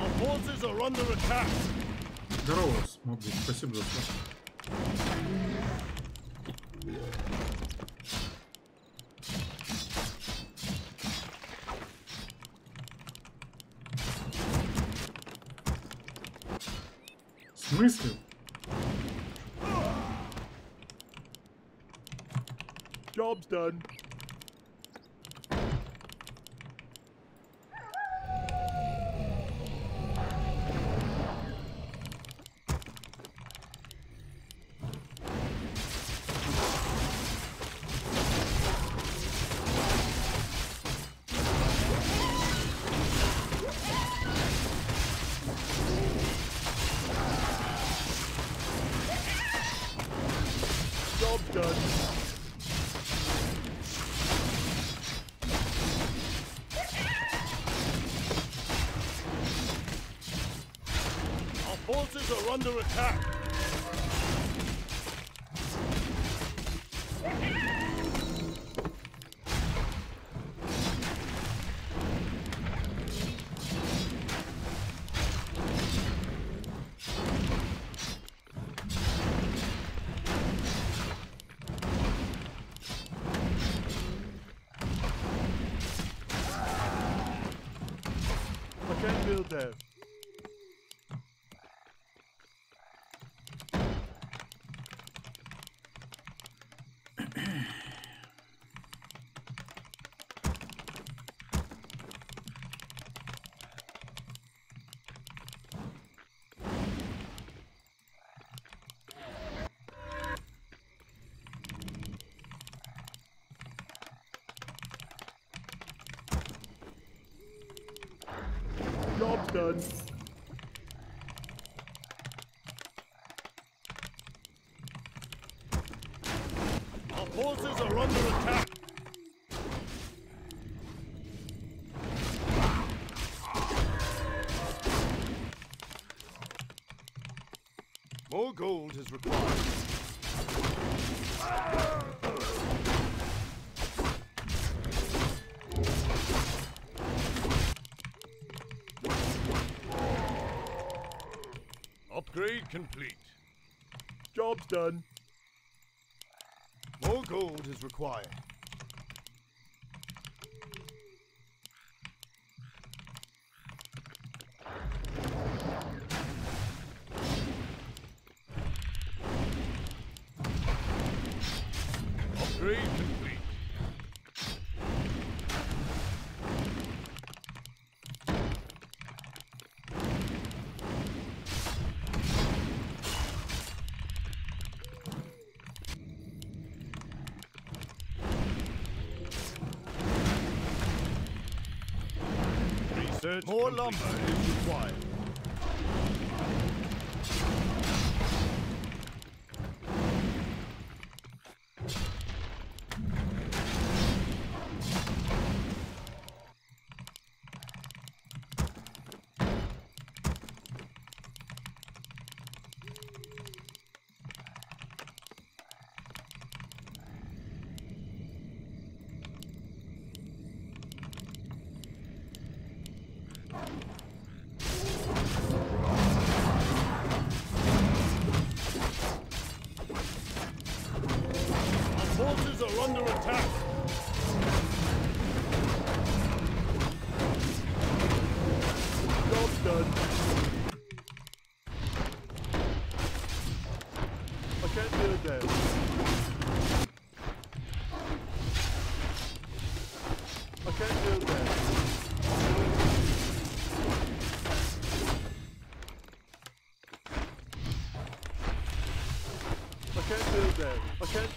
Our forces are under attack. Здорово, Смобдик. Спасибо за слов. В смысле? Job's done. Under attack. Build there. Job's done. Our forces are under attack. More gold is required. Upgrade complete. Job's done. More gold is required. More lumber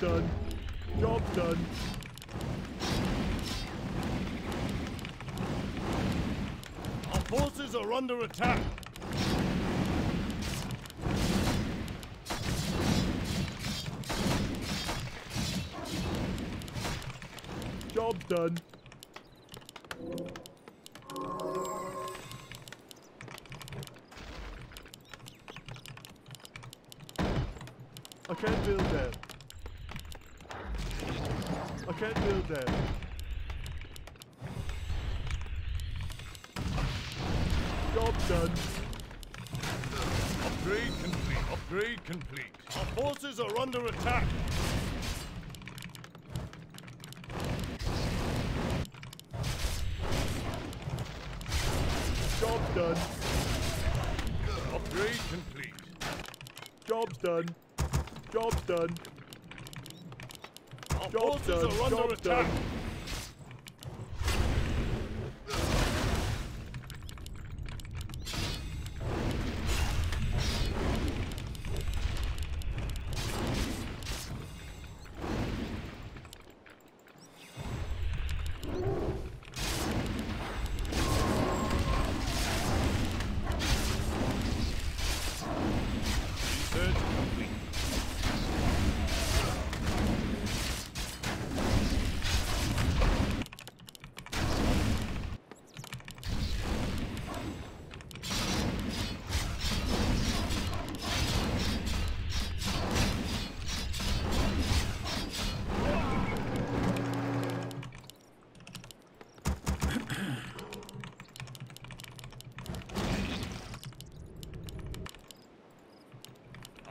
Done. Job's done. Our forces are under attack. Job's done. Complete. Our forces are under attack. Job's done. Upgrade complete. Job's done. Job's done. Our Job's forces done. are under Job's attack. done.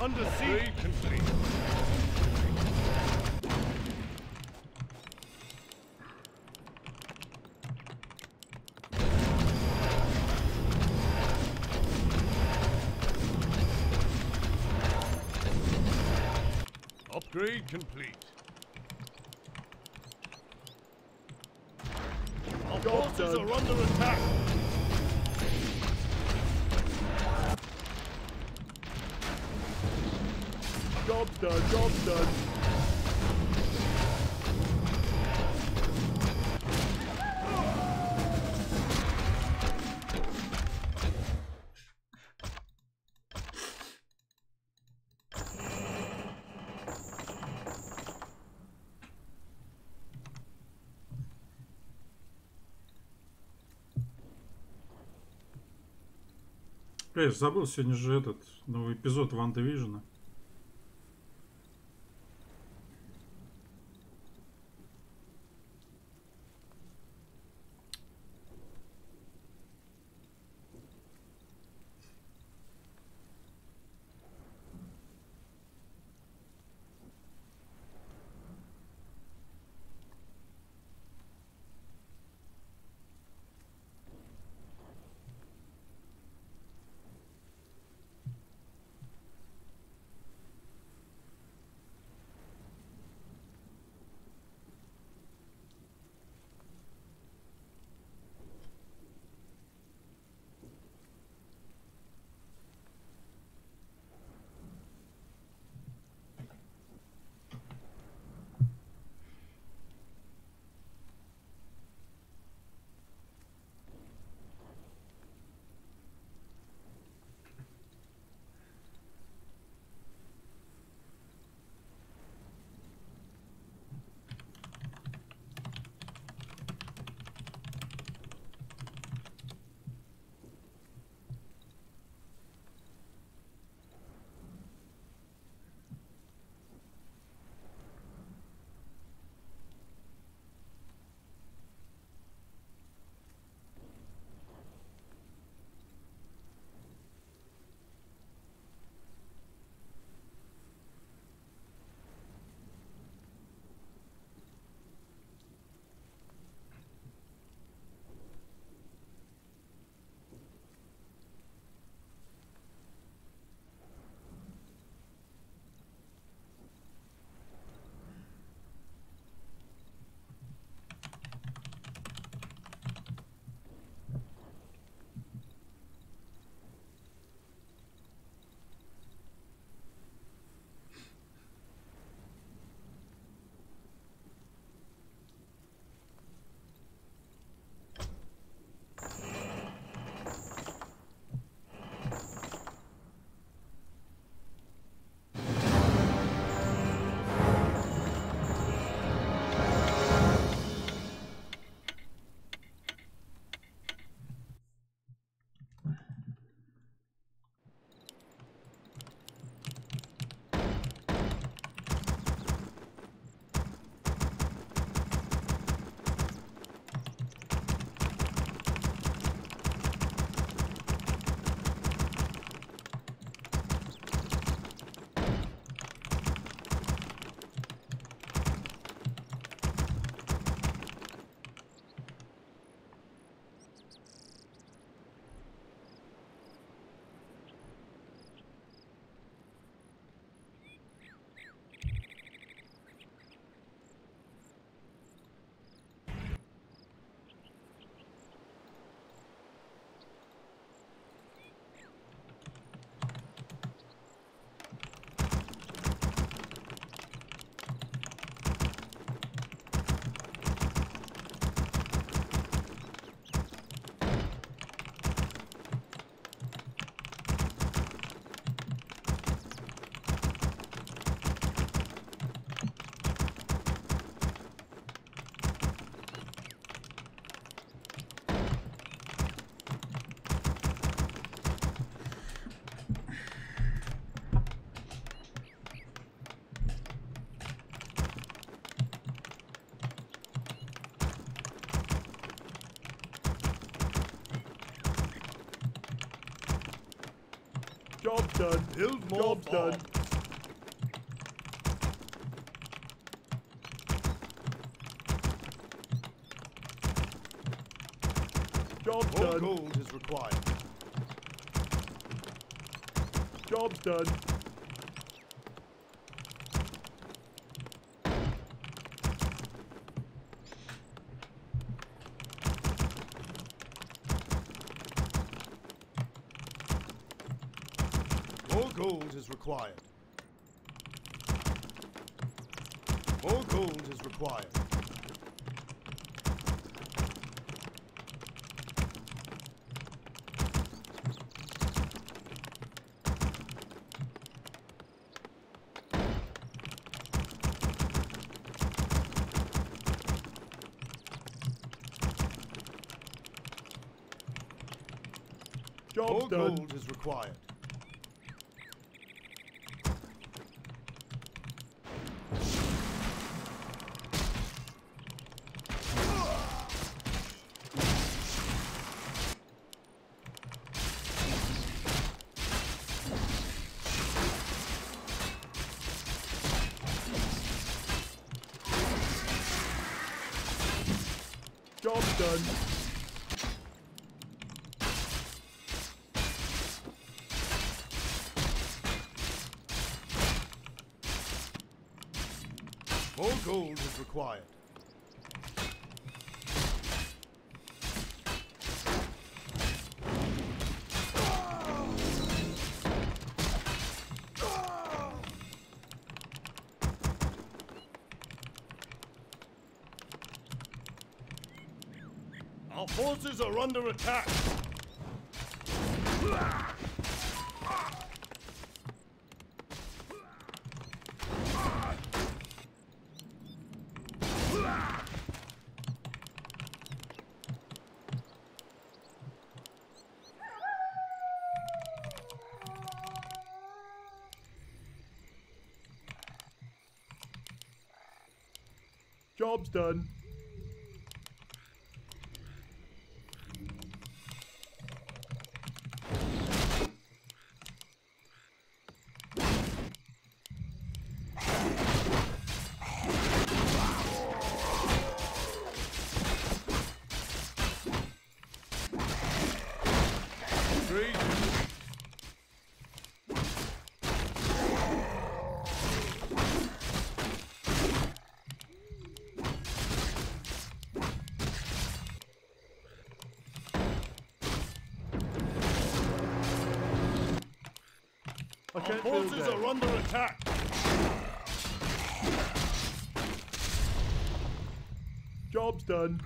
Under siege. Эй, забыл, сегодня же этот новый эпизод Ван Division. Done. Build more Job's done. More done. gold is required. Job's done. More gold is required. More gold is required. Job's More done. gold is required. Job's done. More gold is required. Our forces are under attack. Job's done. Forces are under attack. Job's done.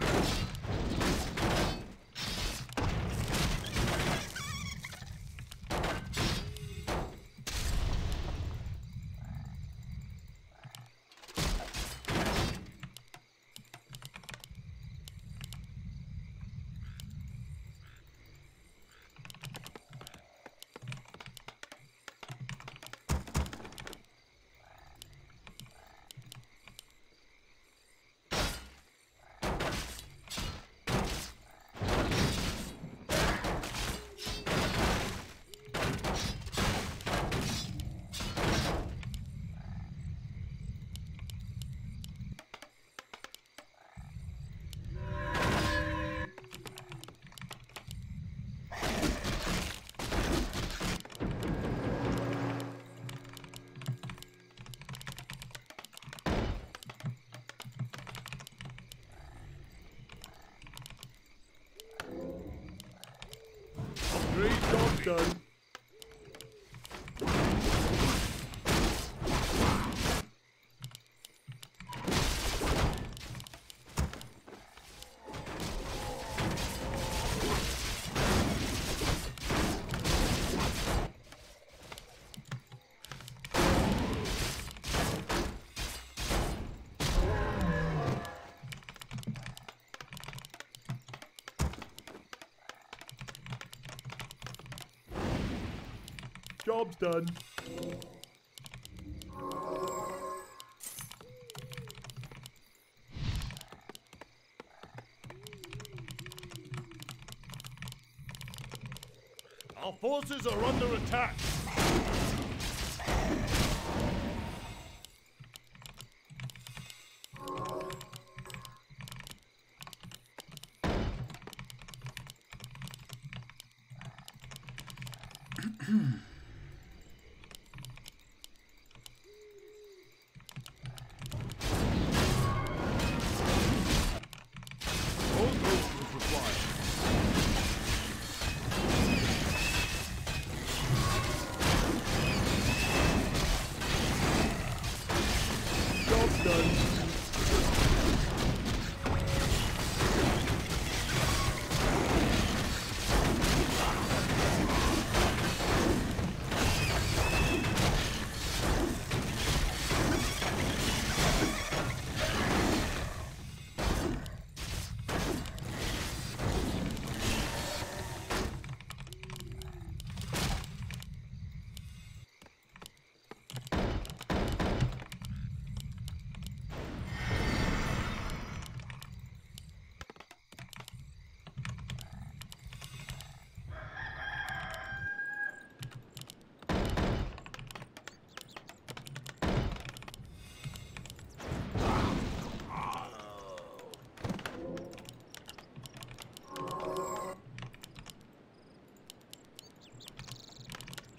Three. Job's done. Job's done. Our forces are under attack.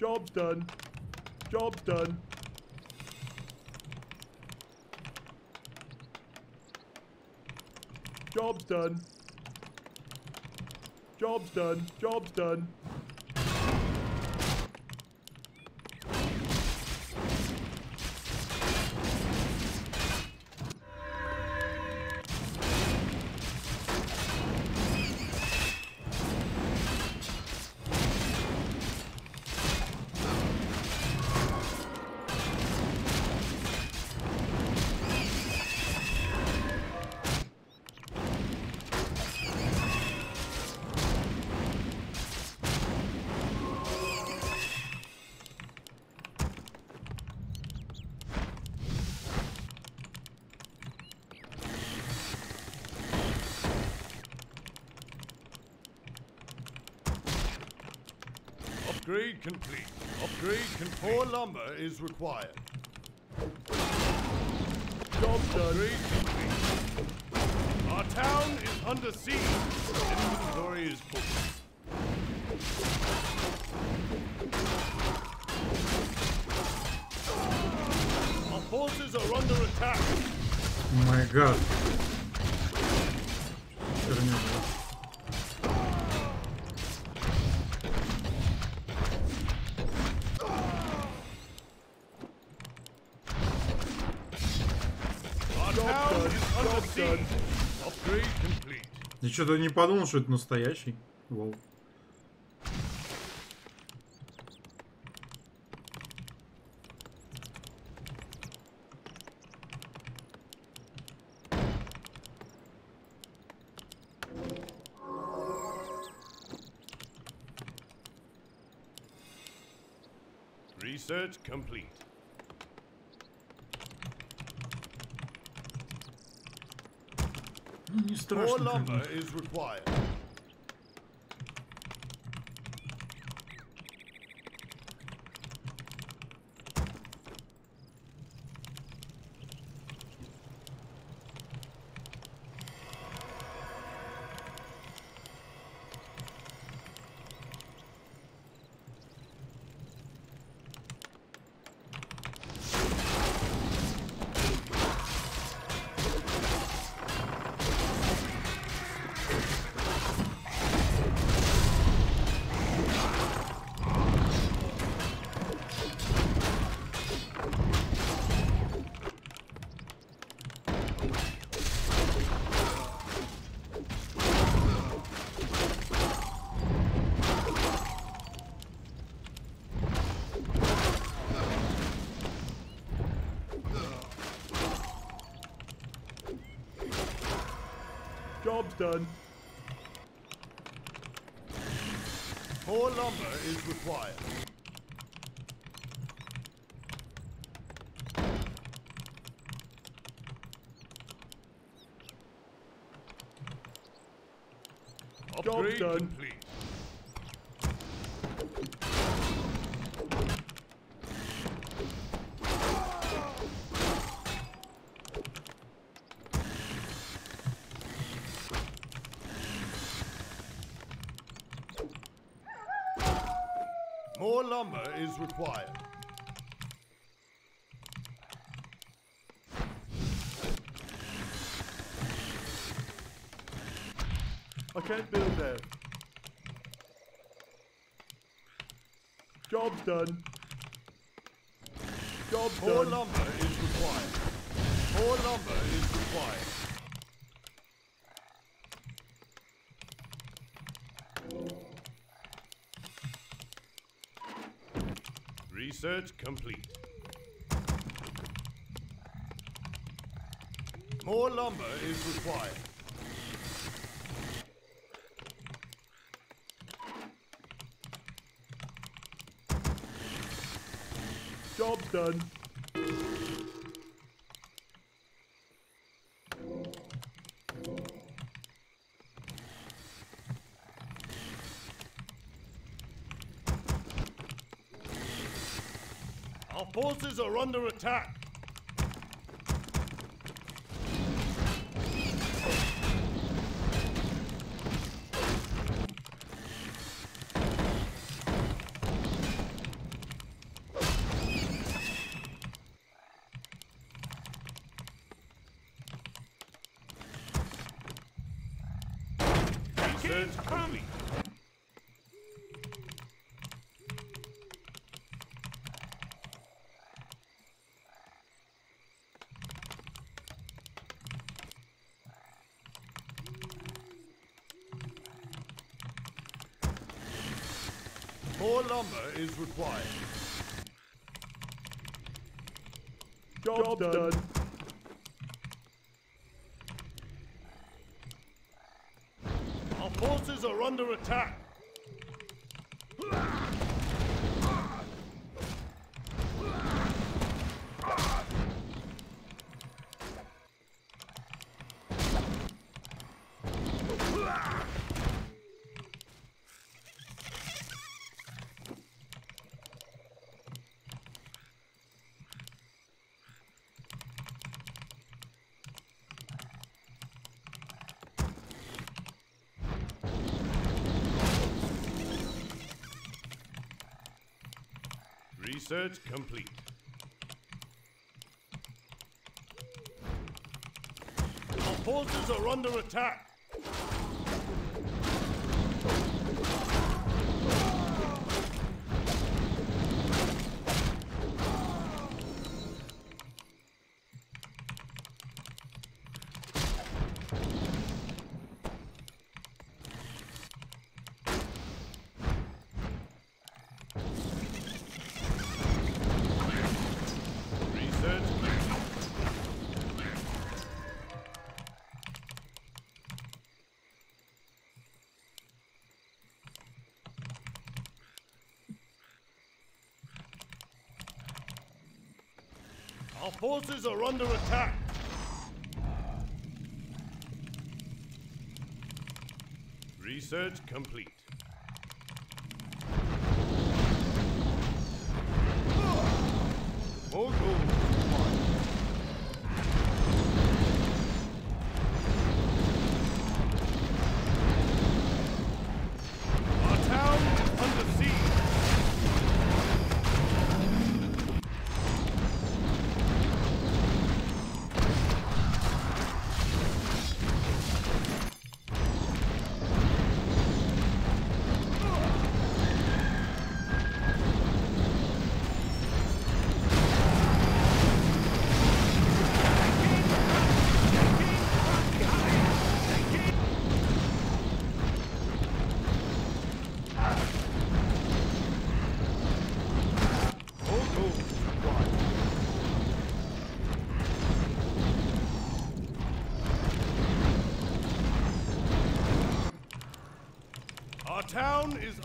Job's done. Job's done. Job's done. Job's done. Job's done. More lumber is required. Job done. Our town is under siege. Inventory is full. Our forces are under attack. Oh my god. Что-то не подумал, что это настоящий. Лол. Research complete. Lumber is required. Job's done. More lumber is required. Upgrade done. complete. More More lumber is required. I can't build there. Job's done. Job's More done. lumber is required. More lumber is required. Research complete. More lumber is required. Job's done. Our forces are under attack. Research complete. More lumber is required. Job's, done. Our forces are under attack. Research complete. Our forces are under attack. Forces are under attack. Research complete.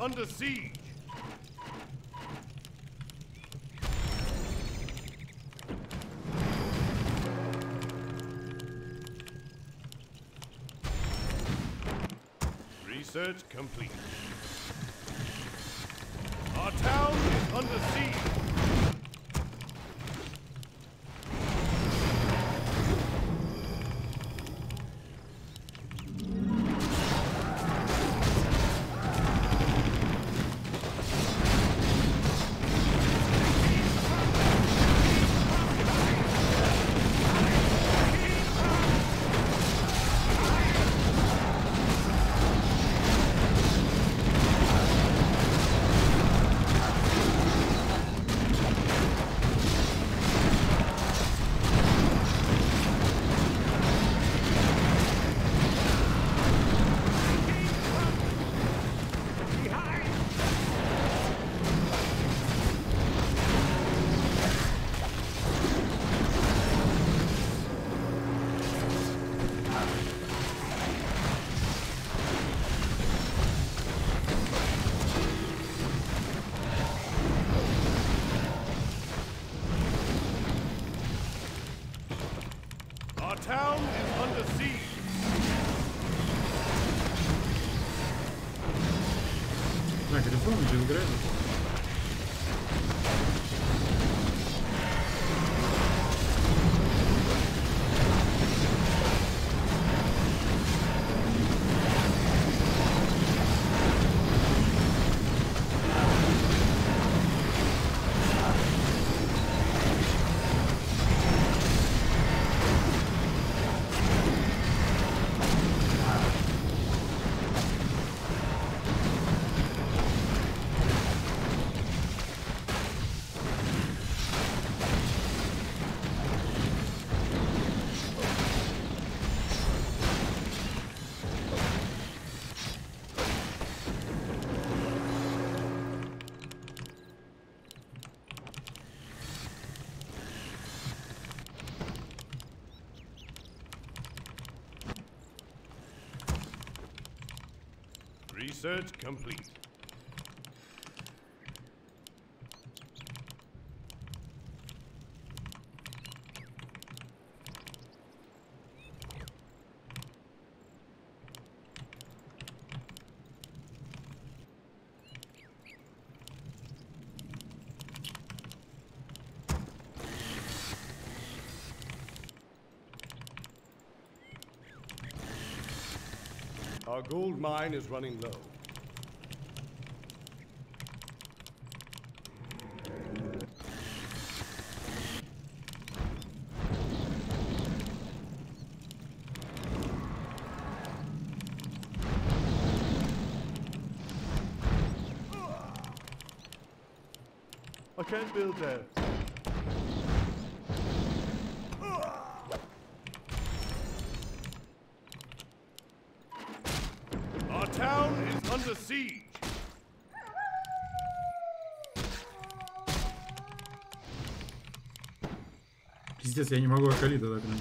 Under siege. Research complete. Our town is under siege. Research complete. Our gold mine is running low. Build there. Our town is under siege. Пиздец, я не могу Акалида догнать.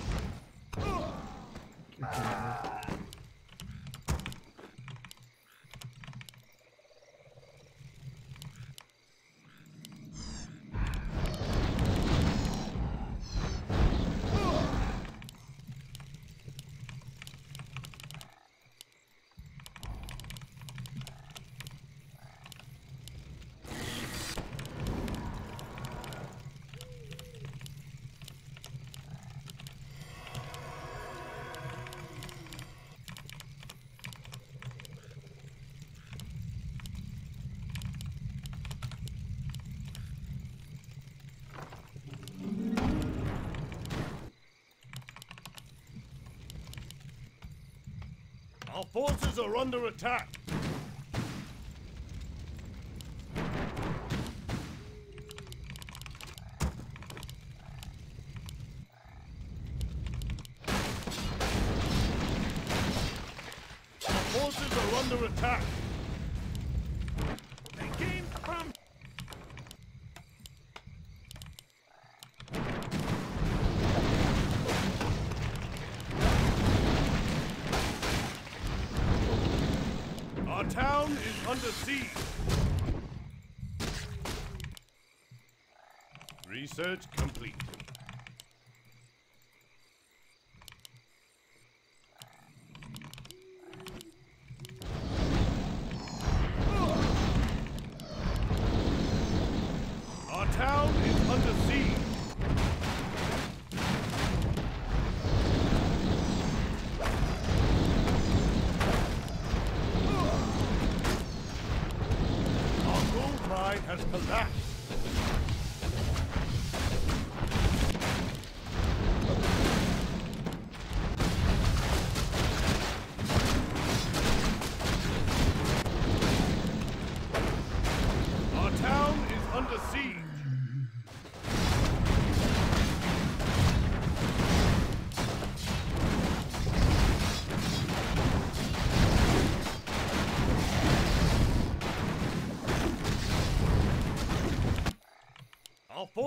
Are under attack. Our forces are under attack. They came from Our town is under siege. Research complete. Our town is under siege. Our gold mine has collapsed.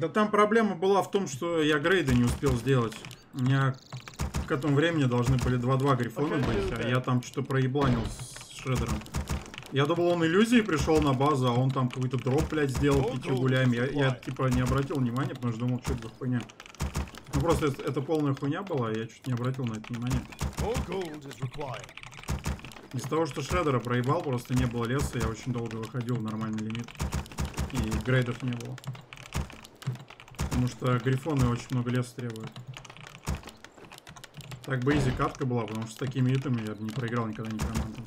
Да там проблема была в том, что я грейда не успел сделать. У меня к этому времени должны были 2-2 грифона Окей, быть, а я там что-то проебланил с Шредером. Я думал, он иллюзии пришел на базу, а он там какой-то дроп, блядь, сделал Ого, пятью гулями. Я, я, типа не обратил внимания, потому что думал, что это за хуйня. Ну просто это, это полная хуйня была, я чуть не обратил на это внимание. Из-за того, что Шредера проебал, просто не было леса, я очень долго выходил в нормальный лимит. И грейдов не было. Потому что грифоны очень много леса требуют. Так бы изи катка была, потому что с такими итами я бы не проиграл никогда некромантом.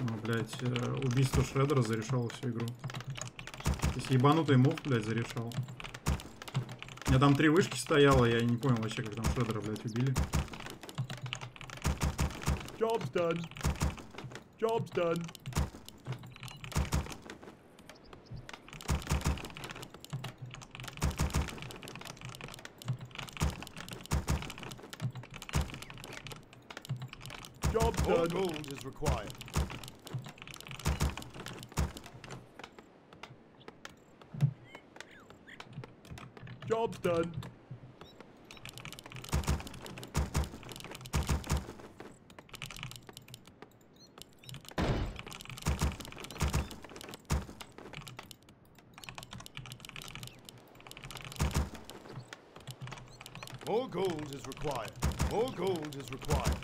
Ну, блядь, э, убийство Шредера зарешало всю игру. То есть ебанутый мув, блядь, зарешал. У меня там три вышки стояло, я не понял вообще, как там Шредера, блядь, убили. Job's done. Job's done. Is required. Job's done. More gold is required. More gold is required.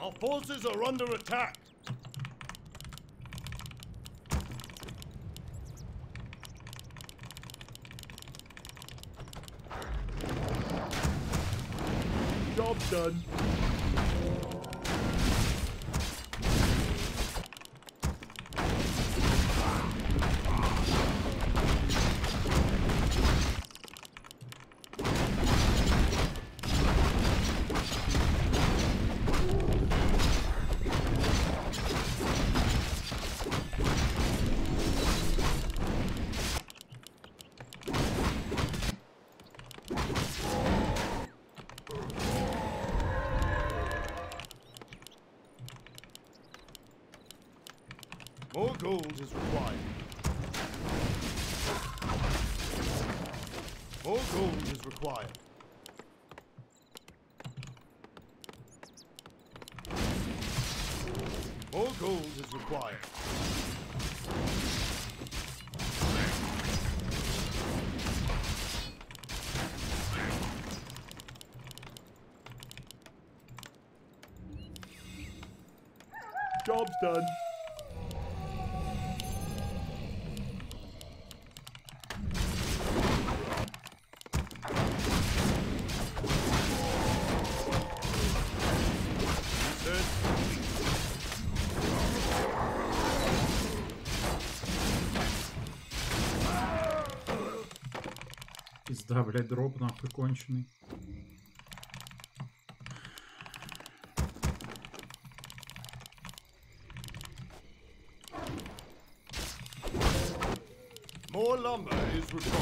Our forces are under attack. Job's done. Required. Job's done. Пизда, блядь, дроп нахуй конченый. More lumber is required.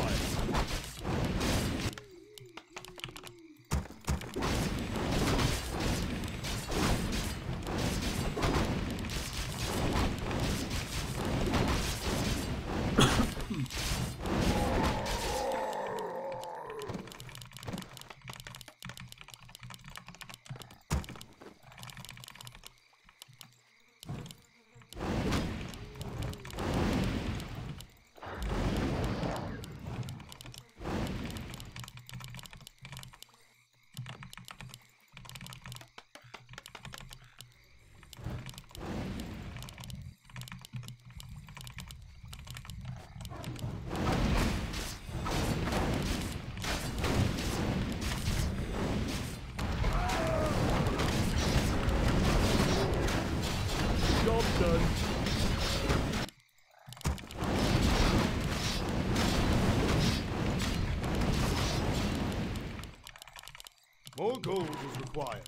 Gold is required.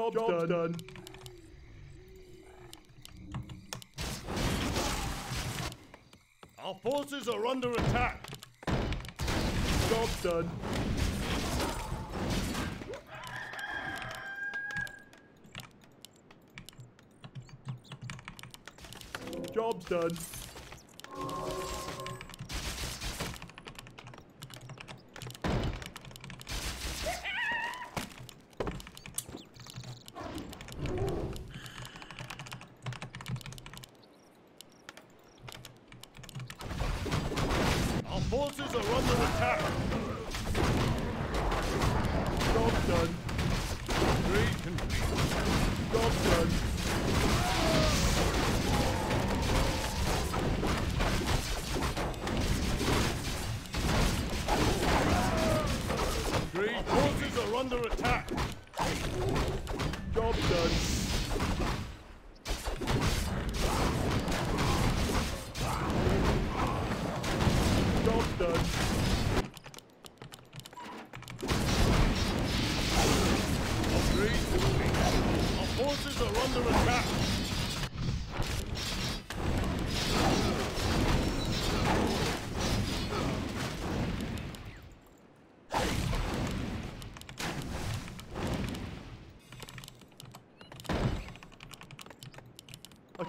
Job's, Job's done. done. Our forces are under attack. Job's done. Job's done.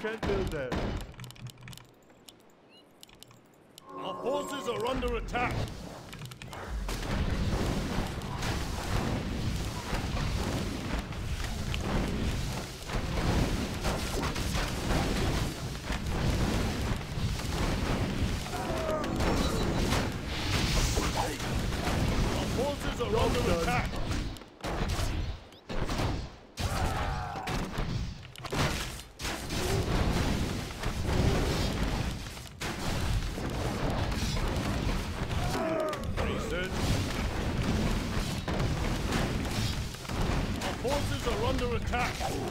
can't do that. attack!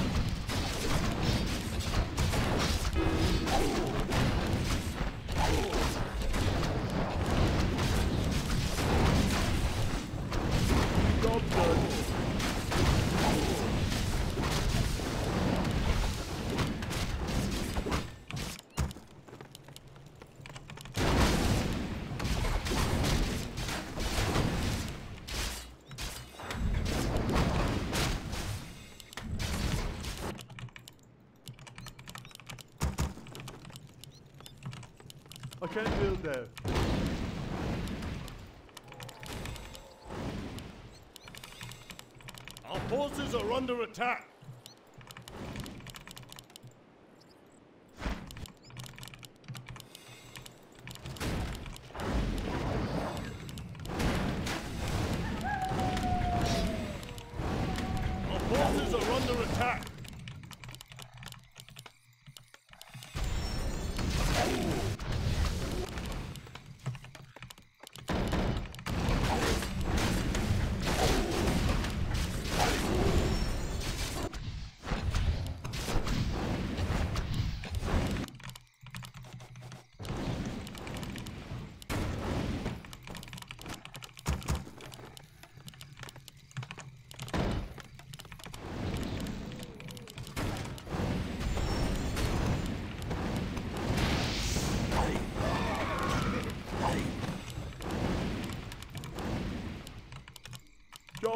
attack.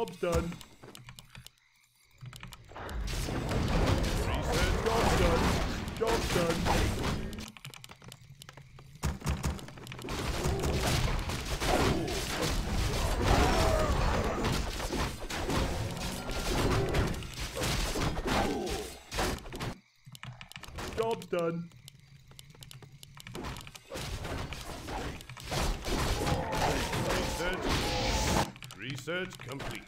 Job's done. Job's done. Job's done. Job's done. Research. Complete.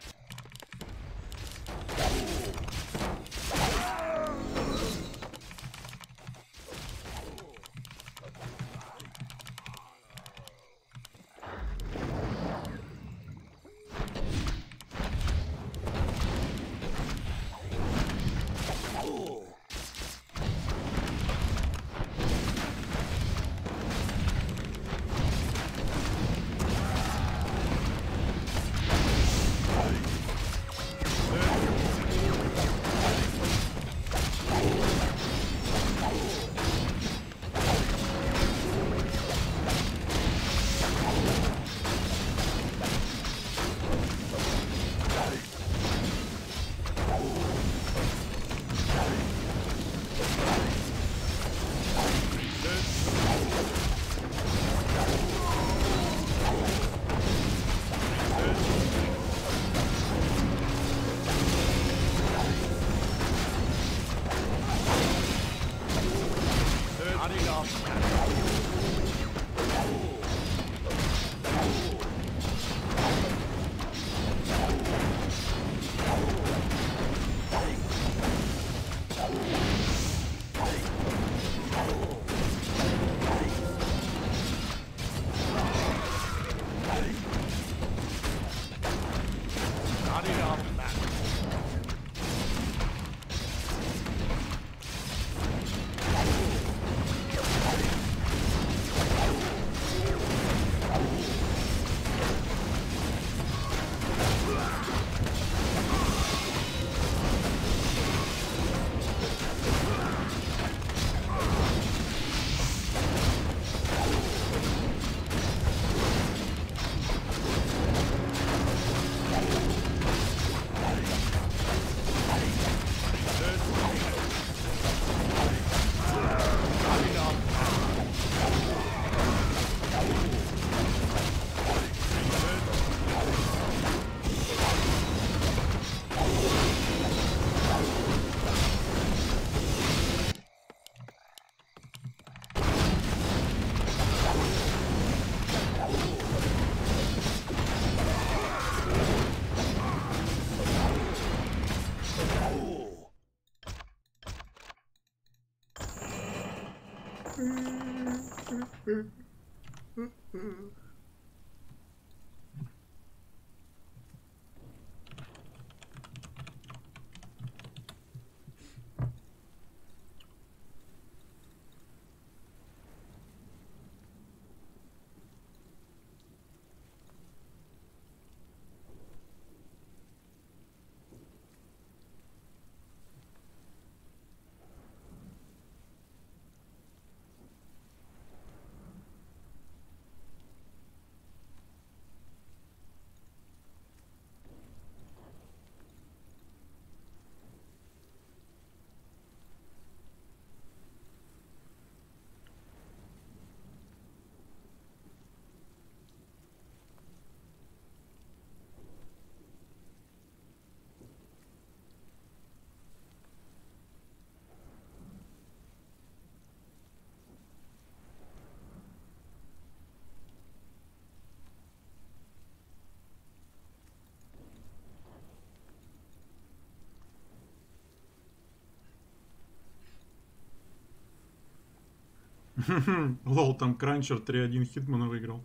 Лол, там Кранчер 3-1 Хитмана выиграл.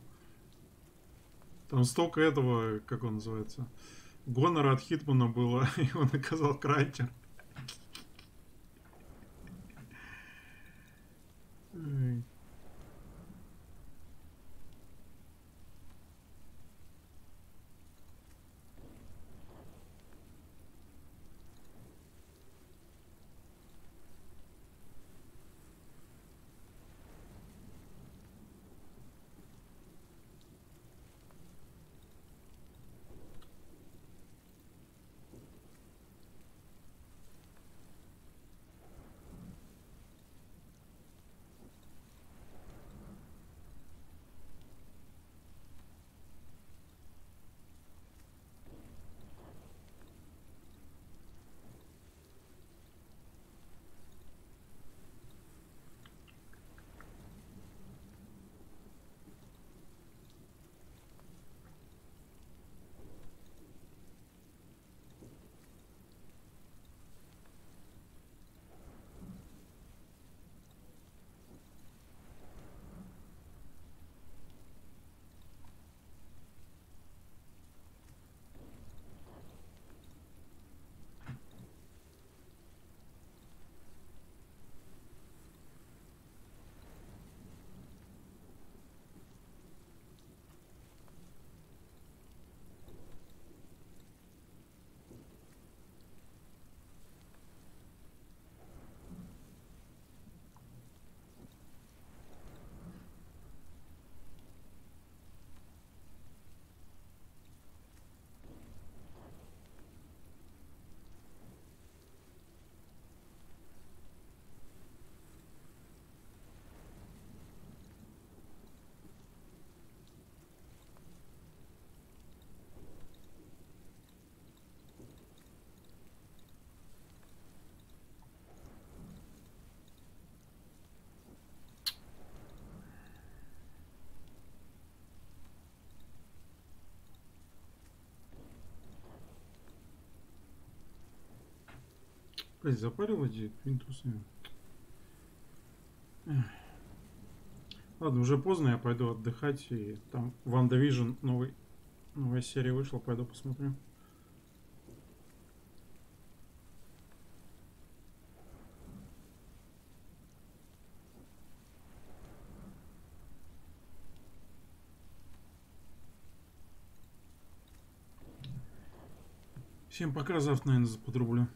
Там столько этого, как он называется, гонора от Хитмана было, [LAUGHS] и он наказал Кранчер. Блять, плинтусы. Эх. Ладно, уже поздно, я пойду отдыхать. И там Ванда Вижн новый, новая серия вышла, пойду посмотрю. Всем пока, завтра, наверное, подрублю.